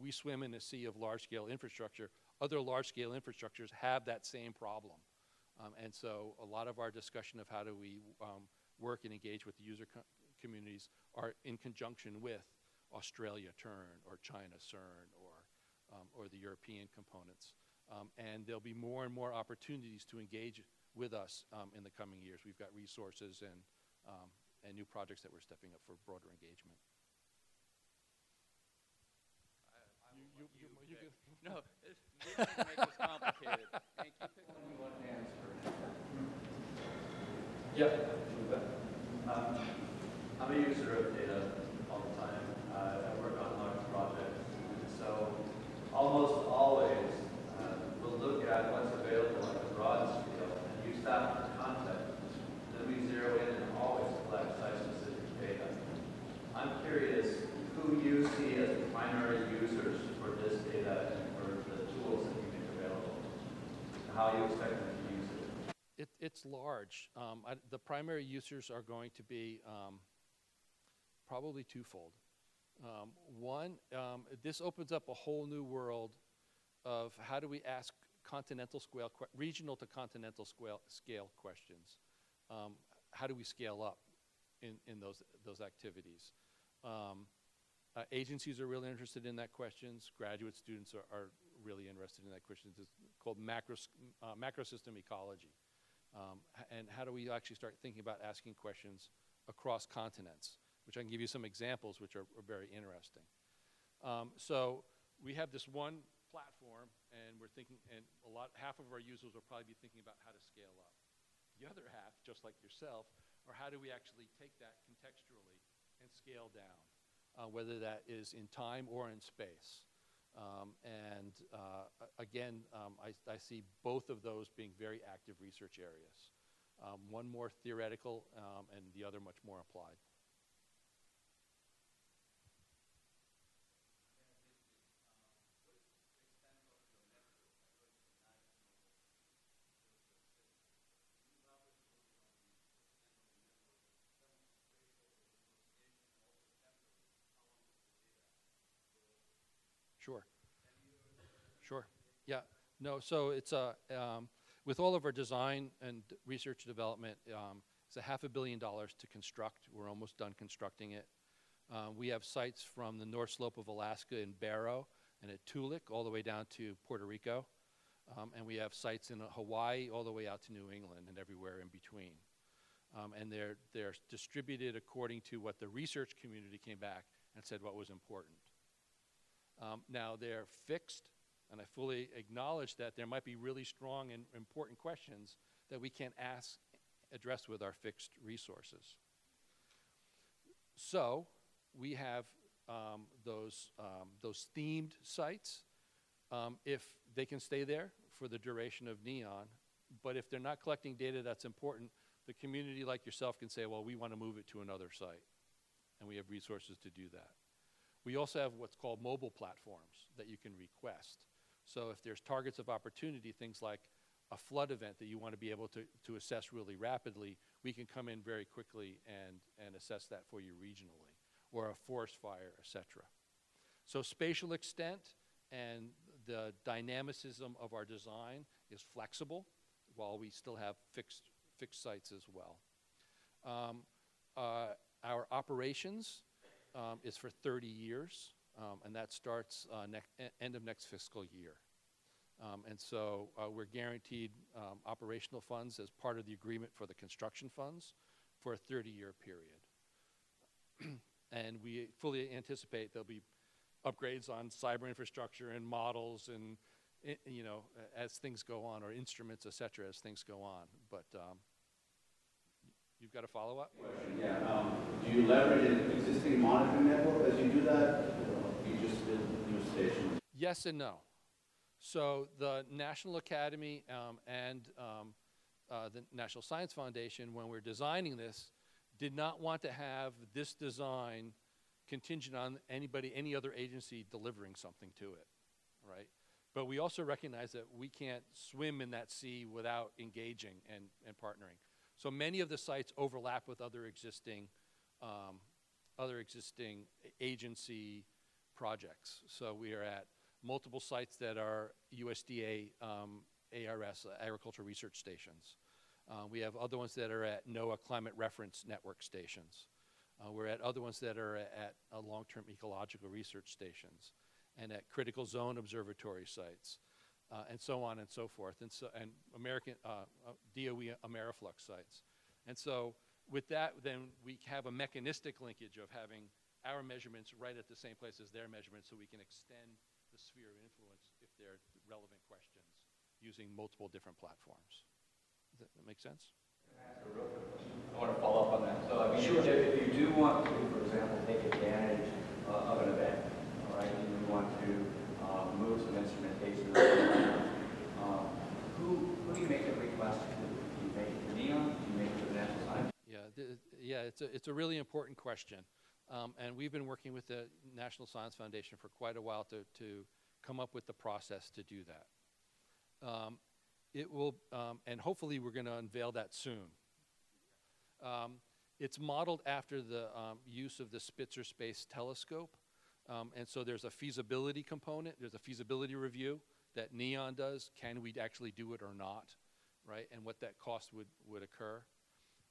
we swim in a sea of large-scale infrastructure, other large-scale infrastructures have that same problem. Um, and so a lot of our discussion of how do we um, work and engage with the user co communities are in conjunction with Australia TERN or China CERN or, um, or the European components. Um, and there'll be more and more opportunities to engage with us um, in the coming years. We've got resources and, um, and new projects that we're stepping up for broader engagement. You- you- you- you No, this, this makes this complicated. Hank, you pick one you want to answer. Yeah. Um, I'm a user of data all the time. Uh, I work on large projects. So almost always, uh, we'll look at what's available on the broad scale and use that for context. Then we zero in and always collect site-specific data. I'm curious who you see as the primary users for this data and for the tools that you make available, how you expect them to use it. It, it's large. Um, I, the primary users are going to be um, probably twofold. Um, one, um, this opens up a whole new world of how do we ask continental scale, regional to continental scale, scale questions. Um, how do we scale up in, in those, those activities? Um, uh, agencies are really interested in that questions. Graduate students are, are really interested in that questions. It's called macro, uh, macro system ecology. Um, and how do we actually start thinking about asking questions across continents? Which I can give you some examples, which are, are very interesting. Um, so we have this one platform, and we're thinking, and a lot, half of our users will probably be thinking about how to scale up. The other half, just like yourself, are how do we actually take that contextually and scale down, uh, whether that is in time or in space. Um, and uh, again, um, I, I see both of those being very active research areas. Um, one more theoretical um, and the other much more applied. Sure. Sure. Yeah. No, so it's a, um, with all of our design and research development, um, it's a half a billion dollars to construct. We're almost done constructing it. Uh, we have sites from the North Slope of Alaska in Barrow and at Toolik all the way down to Puerto Rico. Um, and we have sites in uh, Hawaii all the way out to New England and everywhere in between. Um, and they're, they're distributed according to what the research community came back and said what was important. Um, now, they're fixed, and I fully acknowledge that there might be really strong and important questions that we can't ask, address with our fixed resources. So, we have um, those, um, those themed sites. Um, if they can stay there for the duration of NEON, but if they're not collecting data that's important, the community like yourself can say, well, we want to move it to another site. And we have resources to do that. We also have what's called mobile platforms that you can request. So if there's targets of opportunity, things like a flood event that you want to be able to, to assess really rapidly, we can come in very quickly and, and assess that for you regionally, or a forest fire, et cetera. So spatial extent and the dynamicism of our design is flexible, while we still have fixed, fixed sites as well. Um, uh, our operations um, is for 30 years, um, and that starts uh, end of next fiscal year. Um, and so uh, we're guaranteed um, operational funds as part of the agreement for the construction funds for a 30-year period. and we fully anticipate there'll be upgrades on cyber infrastructure and models and you know as things go on or instruments et cetera as things go on but um, you've got a follow-up Yeah, um, do you leverage an existing monitoring network as you do that? Or You just build new stations? Yes and no. So the National Academy um, and um, uh, the National Science Foundation, when we're designing this, did not want to have this design contingent on anybody, any other agency delivering something to it, right? But we also recognize that we can't swim in that sea without engaging and, and partnering. So many of the sites overlap with other existing, um, other existing agency projects. So we are at multiple sites that are USDA um, ARS, uh, Agricultural Research Stations. Uh, we have other ones that are at NOAA Climate Reference Network stations. Uh, we're at other ones that are at uh, long-term ecological research stations and at critical zone observatory sites uh, and so on and so forth, and so and American uh, uh, DOE Ameriflux sites. And so with that, then we have a mechanistic linkage of having our measurements right at the same place as their measurements, so we can extend the sphere of influence if they're relevant questions using multiple different platforms. Does that, that make sense? I want to follow up on that. So, I mean, if, if you do want to, for example, take advantage uh, of an event, all right, and you want to some instrumentation um, who, who do you make a request to? Do you make it to NEON? Do you make it to the National Science Yeah, yeah, it's a, it's a really important question. Um, and we've been working with the National Science Foundation for quite a while to, to come up with the process to do that. Um, it will, um, and hopefully we're going to unveil that soon. Um, it's modeled after the um, use of the Spitzer Space Telescope. Um, and so there's a feasibility component, there's a feasibility review that NEON does. Can we actually do it or not? Right? And what that cost would, would occur.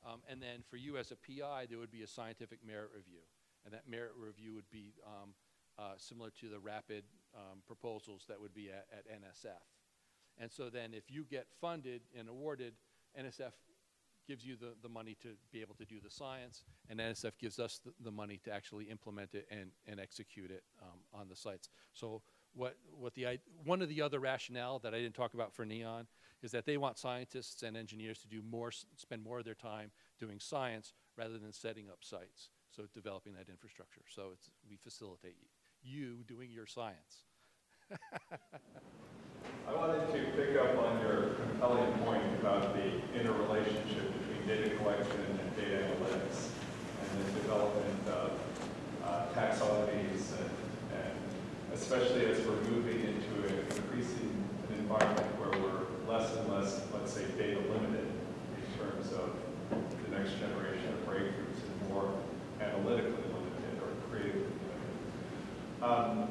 Um, and then for you as a PI, there would be a scientific merit review. And that merit review would be um, uh, similar to the rapid um, proposals that would be at, at NSF. And so then if you get funded and awarded, NSF gives you the, the money to be able to do the science, and NSF gives us the, the money to actually implement it and, and execute it um, on the sites. So what, what the, one of the other rationale that I didn't talk about for NEON is that they want scientists and engineers to do more, spend more of their time doing science rather than setting up sites. So developing that infrastructure. So it's, we facilitate you doing your science. I wanted to pick up on your compelling point about the interrelationship between data collection and data analytics and the development of uh, taxonomies and, and especially as we're moving into an increasing environment where we're less and less, let's say, data limited in terms of the next generation of breakthroughs and more analytically limited or creatively limited. Um,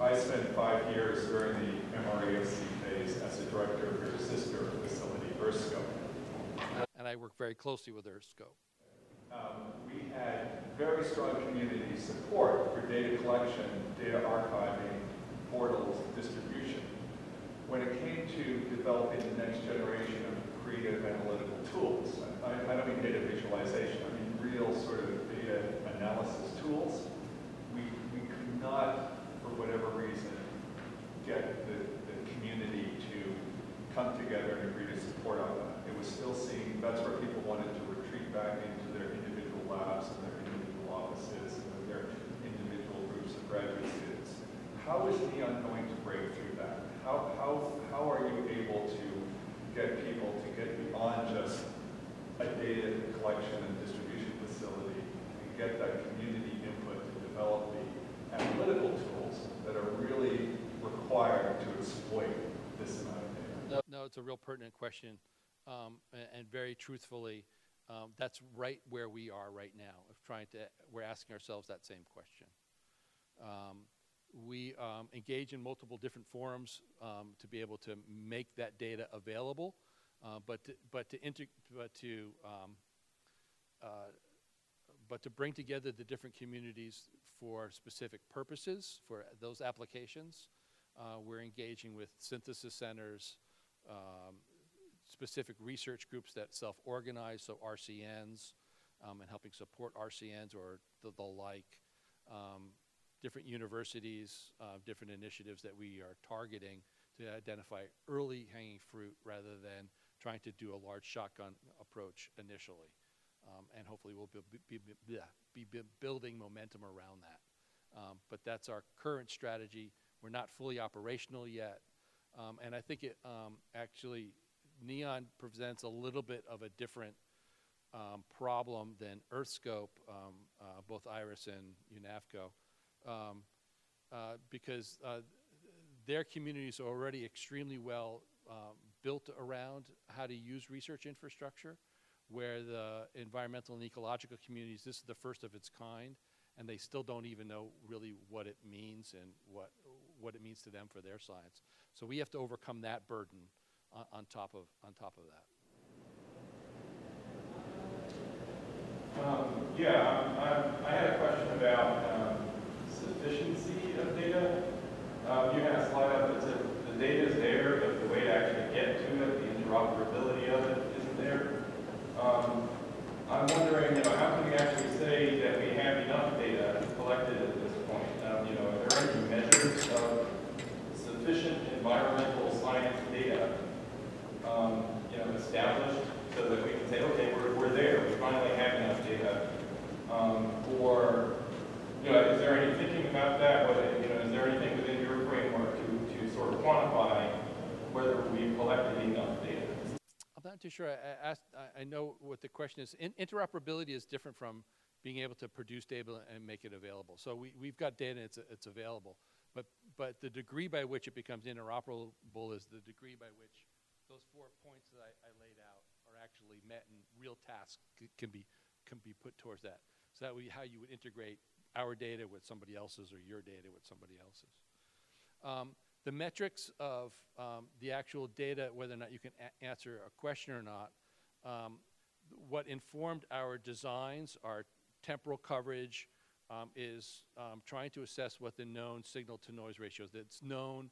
I spent five years during the MREFC phase as a director of your sister facility, ERSCO. And I work very closely with ERSCO. Um, we had very strong community support for data collection, data archiving, portals, distribution. When it came to developing the next generation of creative analytical tools, I, I don't mean data visualization, I mean real sort of data analysis tools, we, we could not, for whatever reason, get the, the community to come together and agree to support on that. It was still seen, that's where people wanted to retreat back into their individual labs and their individual offices and their individual groups of graduate students. How is NEON going to break through that? How, how, how are you able to get people to get beyond just a data collection and distribution facility and get that community input to develop the analytical tools that are really required to exploit this amount? It's a real pertinent question. Um, a- and, very truthfully, um, that's right where we are right now of trying to, we're asking ourselves that same question. Um, we um, engage in multiple different forums um, to be able to make that data available, uh, but to, but to, inter- but to uh, but to bring together the different communities for specific purposes for those applications. Uh, we're engaging with synthesis centers, um, specific research groups that self-organize, so RCNs, um, and helping support RCNs or the, the like, um, different universities, uh, different initiatives that we are targeting to identify early hanging fruit rather than trying to do a large shotgun approach initially. Um, and hopefully we'll be, be, be, be, be building momentum around that. Um, but that's our current strategy. We're not fully operational yet. Um, and I think it um, actually, NEON presents a little bit of a different um, problem than EarthScope, um, uh, both IRIS and UNAVCO, um, uh, because uh, their communities are already extremely well um, built around how to use research infrastructure, where the environmental and ecological communities, this is the first of its kind, and they still don't even know really what it means and what, what it means to them for their science. So we have to overcome that burden on, on top of, on top of that. Um, Yeah, um, I had a question about um, sufficiency of data. Um, You had a slide up that said the data is there, but the way to actually get to it, the interoperability of it isn't there. Um, I'm wondering, you know, how can we actually say that we have enough data collected at this point? Um, You know, are there any measures of sufficient environmental science data um, you know, established so that we can say, okay, we're, we're there, we finally have enough data. Um, or, you know, is there any thinking about that? What, you know, is there anything within your framework to, to sort of quantify whether we've collected enough data? I'm not too sure. I, asked, I, I know what the question is. In, interoperability is different from being able to produce data and make it available. So we, we've got data, it's, it's available. But, but the degree by which it becomes interoperable is the degree by which those four points that I, I laid out are actually met and real tasks can be, can be put towards that. So that would be how you would integrate our data with somebody else's or your data with somebody else's. Um, the metrics of um, the actual data, whether or not you can answer a question or not, um, what informed our designs, our temporal coverage, um, is um, trying to assess what the known signal to noise ratio is. That's known,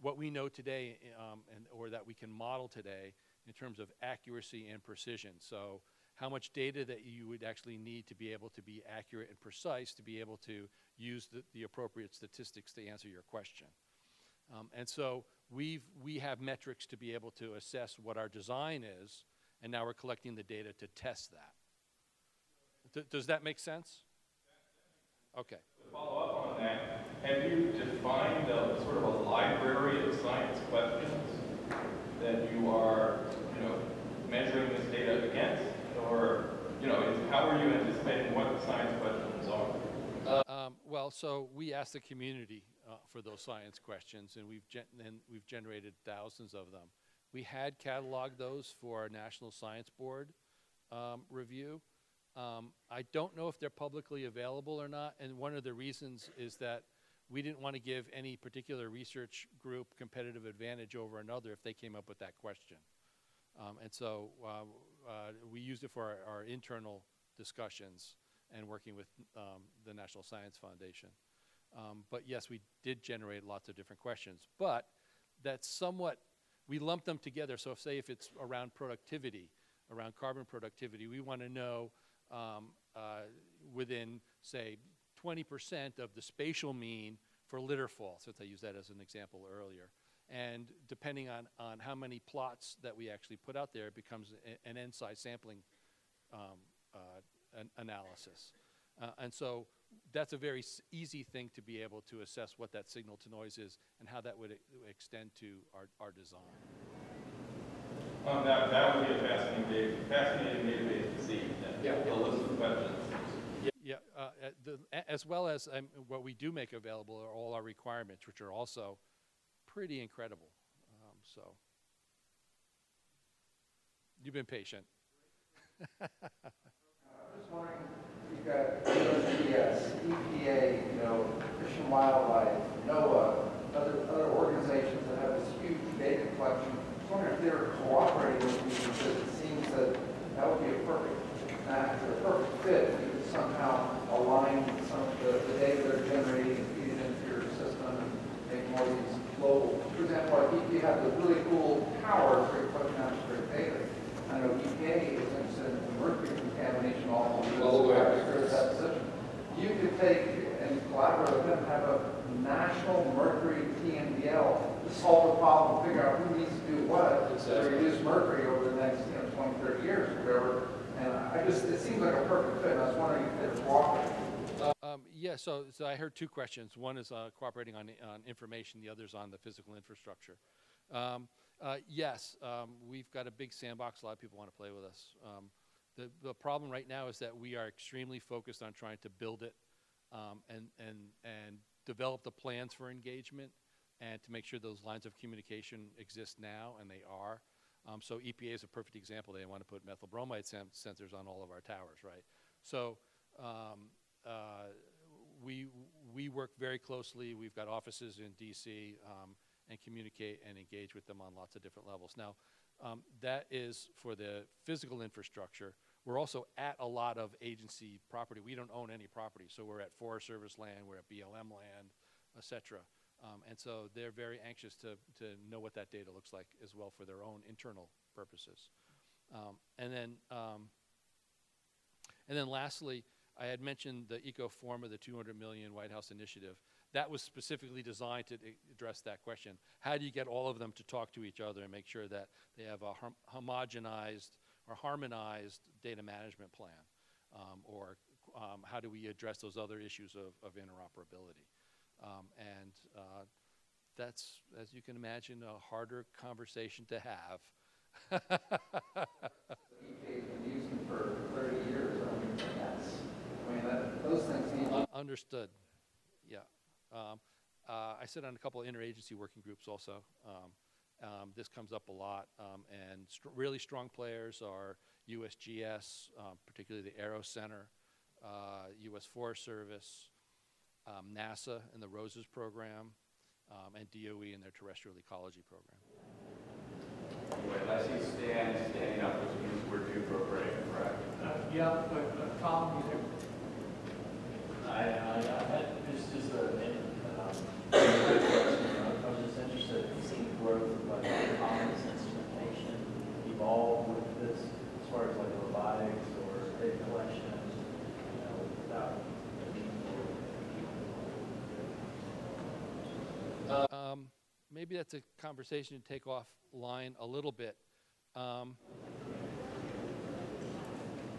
what we know today, um, and, or that we can model today in terms of accuracy and precision. So, how much data that you would actually need to be able to be accurate and precise to be able to use the, the appropriate statistics to answer your question. Um, and so we've, we have metrics to be able to assess what our design is, and now we're collecting the data to test that. D- does that make sense? Okay. To follow up on that, have you defined a sort of a library of science questions that you are, measuring this data against? Or, you know, how are you anticipating what the science questions are? Um, well, so we asked the community uh, for those science questions, and we've and we've generated thousands of them. We had cataloged those for our National Science Board um, review. Um, I don't know if they're publicly available or not, and one of the reasons is that we didn't want to give any particular research group competitive advantage over another if they came up with that question. Um, and so uh, uh, we used it for our, our internal discussions and working with um, the National Science Foundation. Um, but yes, we did generate lots of different questions. But that's somewhat, we lump them together. So, if, say, if it's around productivity, around carbon productivity, we want to know um, uh, within, say, 20% of the spatial mean for litter fall, since I used that as an example earlier. And depending on, on how many plots that we actually put out there, it becomes a, an n-size sampling um, uh, an analysis. Uh, and so that's a very s- easy thing to be able to assess what that signal to noise is and how that would e- extend to our, our design. Um, that, that would be a fascinating, data, fascinating database to see, Yeah. the list of questions. Yeah, uh, uh, the, as well as um, what we do make available are all our requirements, which are also pretty incredible. Um, so you've been patient. I'm just wondering, you've got USGS, EPA, you know, Fish and Wildlife, NOAA, other, other organizations that have this huge data collection. I was wondering if they're cooperating with you because it seems that that would be a perfect match, or a perfect fit if you could somehow align some of the, the data they're generating and feed it into your system and make more of these global. For example, like EPA have the really cool towers for collecting atmospheric data. I know EPA is interested in mercury contamination all over All the over. atmosphere that position. You could take and collaborate with them, have a national mercury TMDL to solve the problem, figure out who needs to do what to reduce mercury over the next, you know, 20, 30 years or whatever. And I just, it seems like a perfect fit. I was wondering if they're cooperating. Yeah, so, so I heard two questions. One is uh, cooperating on, on information, the other is on the physical infrastructure. Um, uh, yes, um, we've got a big sandbox. A lot of people want to play with us. Um, the, the problem right now is that we are extremely focused on trying to build it um, and, and, and develop the plans for engagement and to make sure those lines of communication exist now, and they are. Um, so EPA is a perfect example. They want to put methyl bromide sen- sensors on all of our towers, right? So um, uh, we, we work very closely. We've got offices in DC um, and communicate and engage with them on lots of different levels. Now, um, that is for the physical infrastructure. we're also at a lot of agency property. We don't own any property, so we're at Forest Service land, we're at BLM land, et cetera. Um, and so they're very anxious to, to know what that data looks like as well for their own internal purposes. Um, and then, um, and then lastly, I had mentioned the EcoINFORMA, the 200 million White House initiative. That was specifically designed to address that question. How do you get all of them to talk to each other and make sure that they have a hom- homogenized or harmonized data management plan? Um, or um, how do we address those other issues of, of interoperability? Um, and uh, that's, as you can imagine, a harder conversation to have. EPA's been using for thirty years, I mean, that's, I mean, that, those things need Un- Understood, yeah. Um, uh, I sit on a couple of interagency working groups also. Um, um, This comes up a lot, um, and str- really strong players are USGS, um, particularly the EROS Center, uh, US Forest Service, um, NASA and the ROSES program, um, and DOE and their terrestrial ecology program. Anyway, I see Stan standing up, which means we're due for a break, correct? Uh, Yeah, but uh, Tom, you I, I, I just, just a, um. I was just interested in seeing the growth of like autonomous instrumentation evolve with this, as far as like robotics or data collection, you know. Um, maybe that's a conversation to take offline a little bit. Um,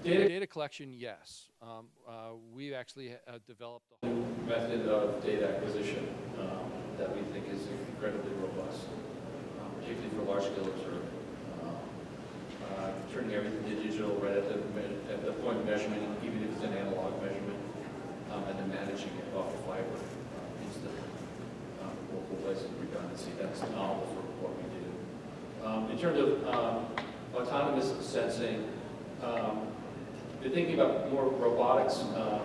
data, data collection, yes. Um, uh, we actually uh, developed a whole method of data acquisition um, that we think is incredibly robust, um, particularly for large-scale observing. Um, uh, Turning everything to digital right at the, at the point of measurement, even if it's an analog measurement, um, and then managing it off the fiber uh, instantly. Um, Multiple places redundancy, that's novel for what we do. Um, In terms of um, autonomous sensing, um, you're thinking about more robotics. um,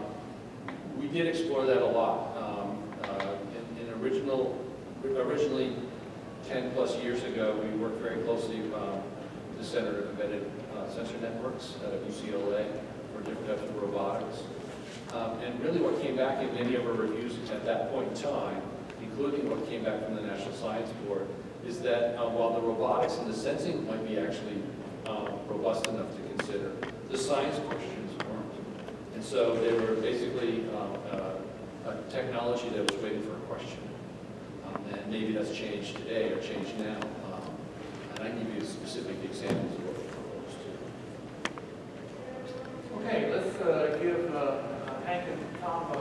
we did explore that a lot. Um, uh, in, in original, originally, 10 plus years ago, we worked very closely um, with the Center of Embedded uh, Sensor Networks at UCLA for different types of robotics. Um, and really what came back in many of our reviews at that point in time, including what came back from the National Science Board, is that uh, while the robotics and the sensing might be actually um, robust enough to consider, the science questions weren't. And so they were basically um, uh, a technology that was waiting for a question. Um, and maybe that's changed today or changed now. Um, and I can give you specific examples of what we proposed. Okay, let's uh, give uh, Hank and Tom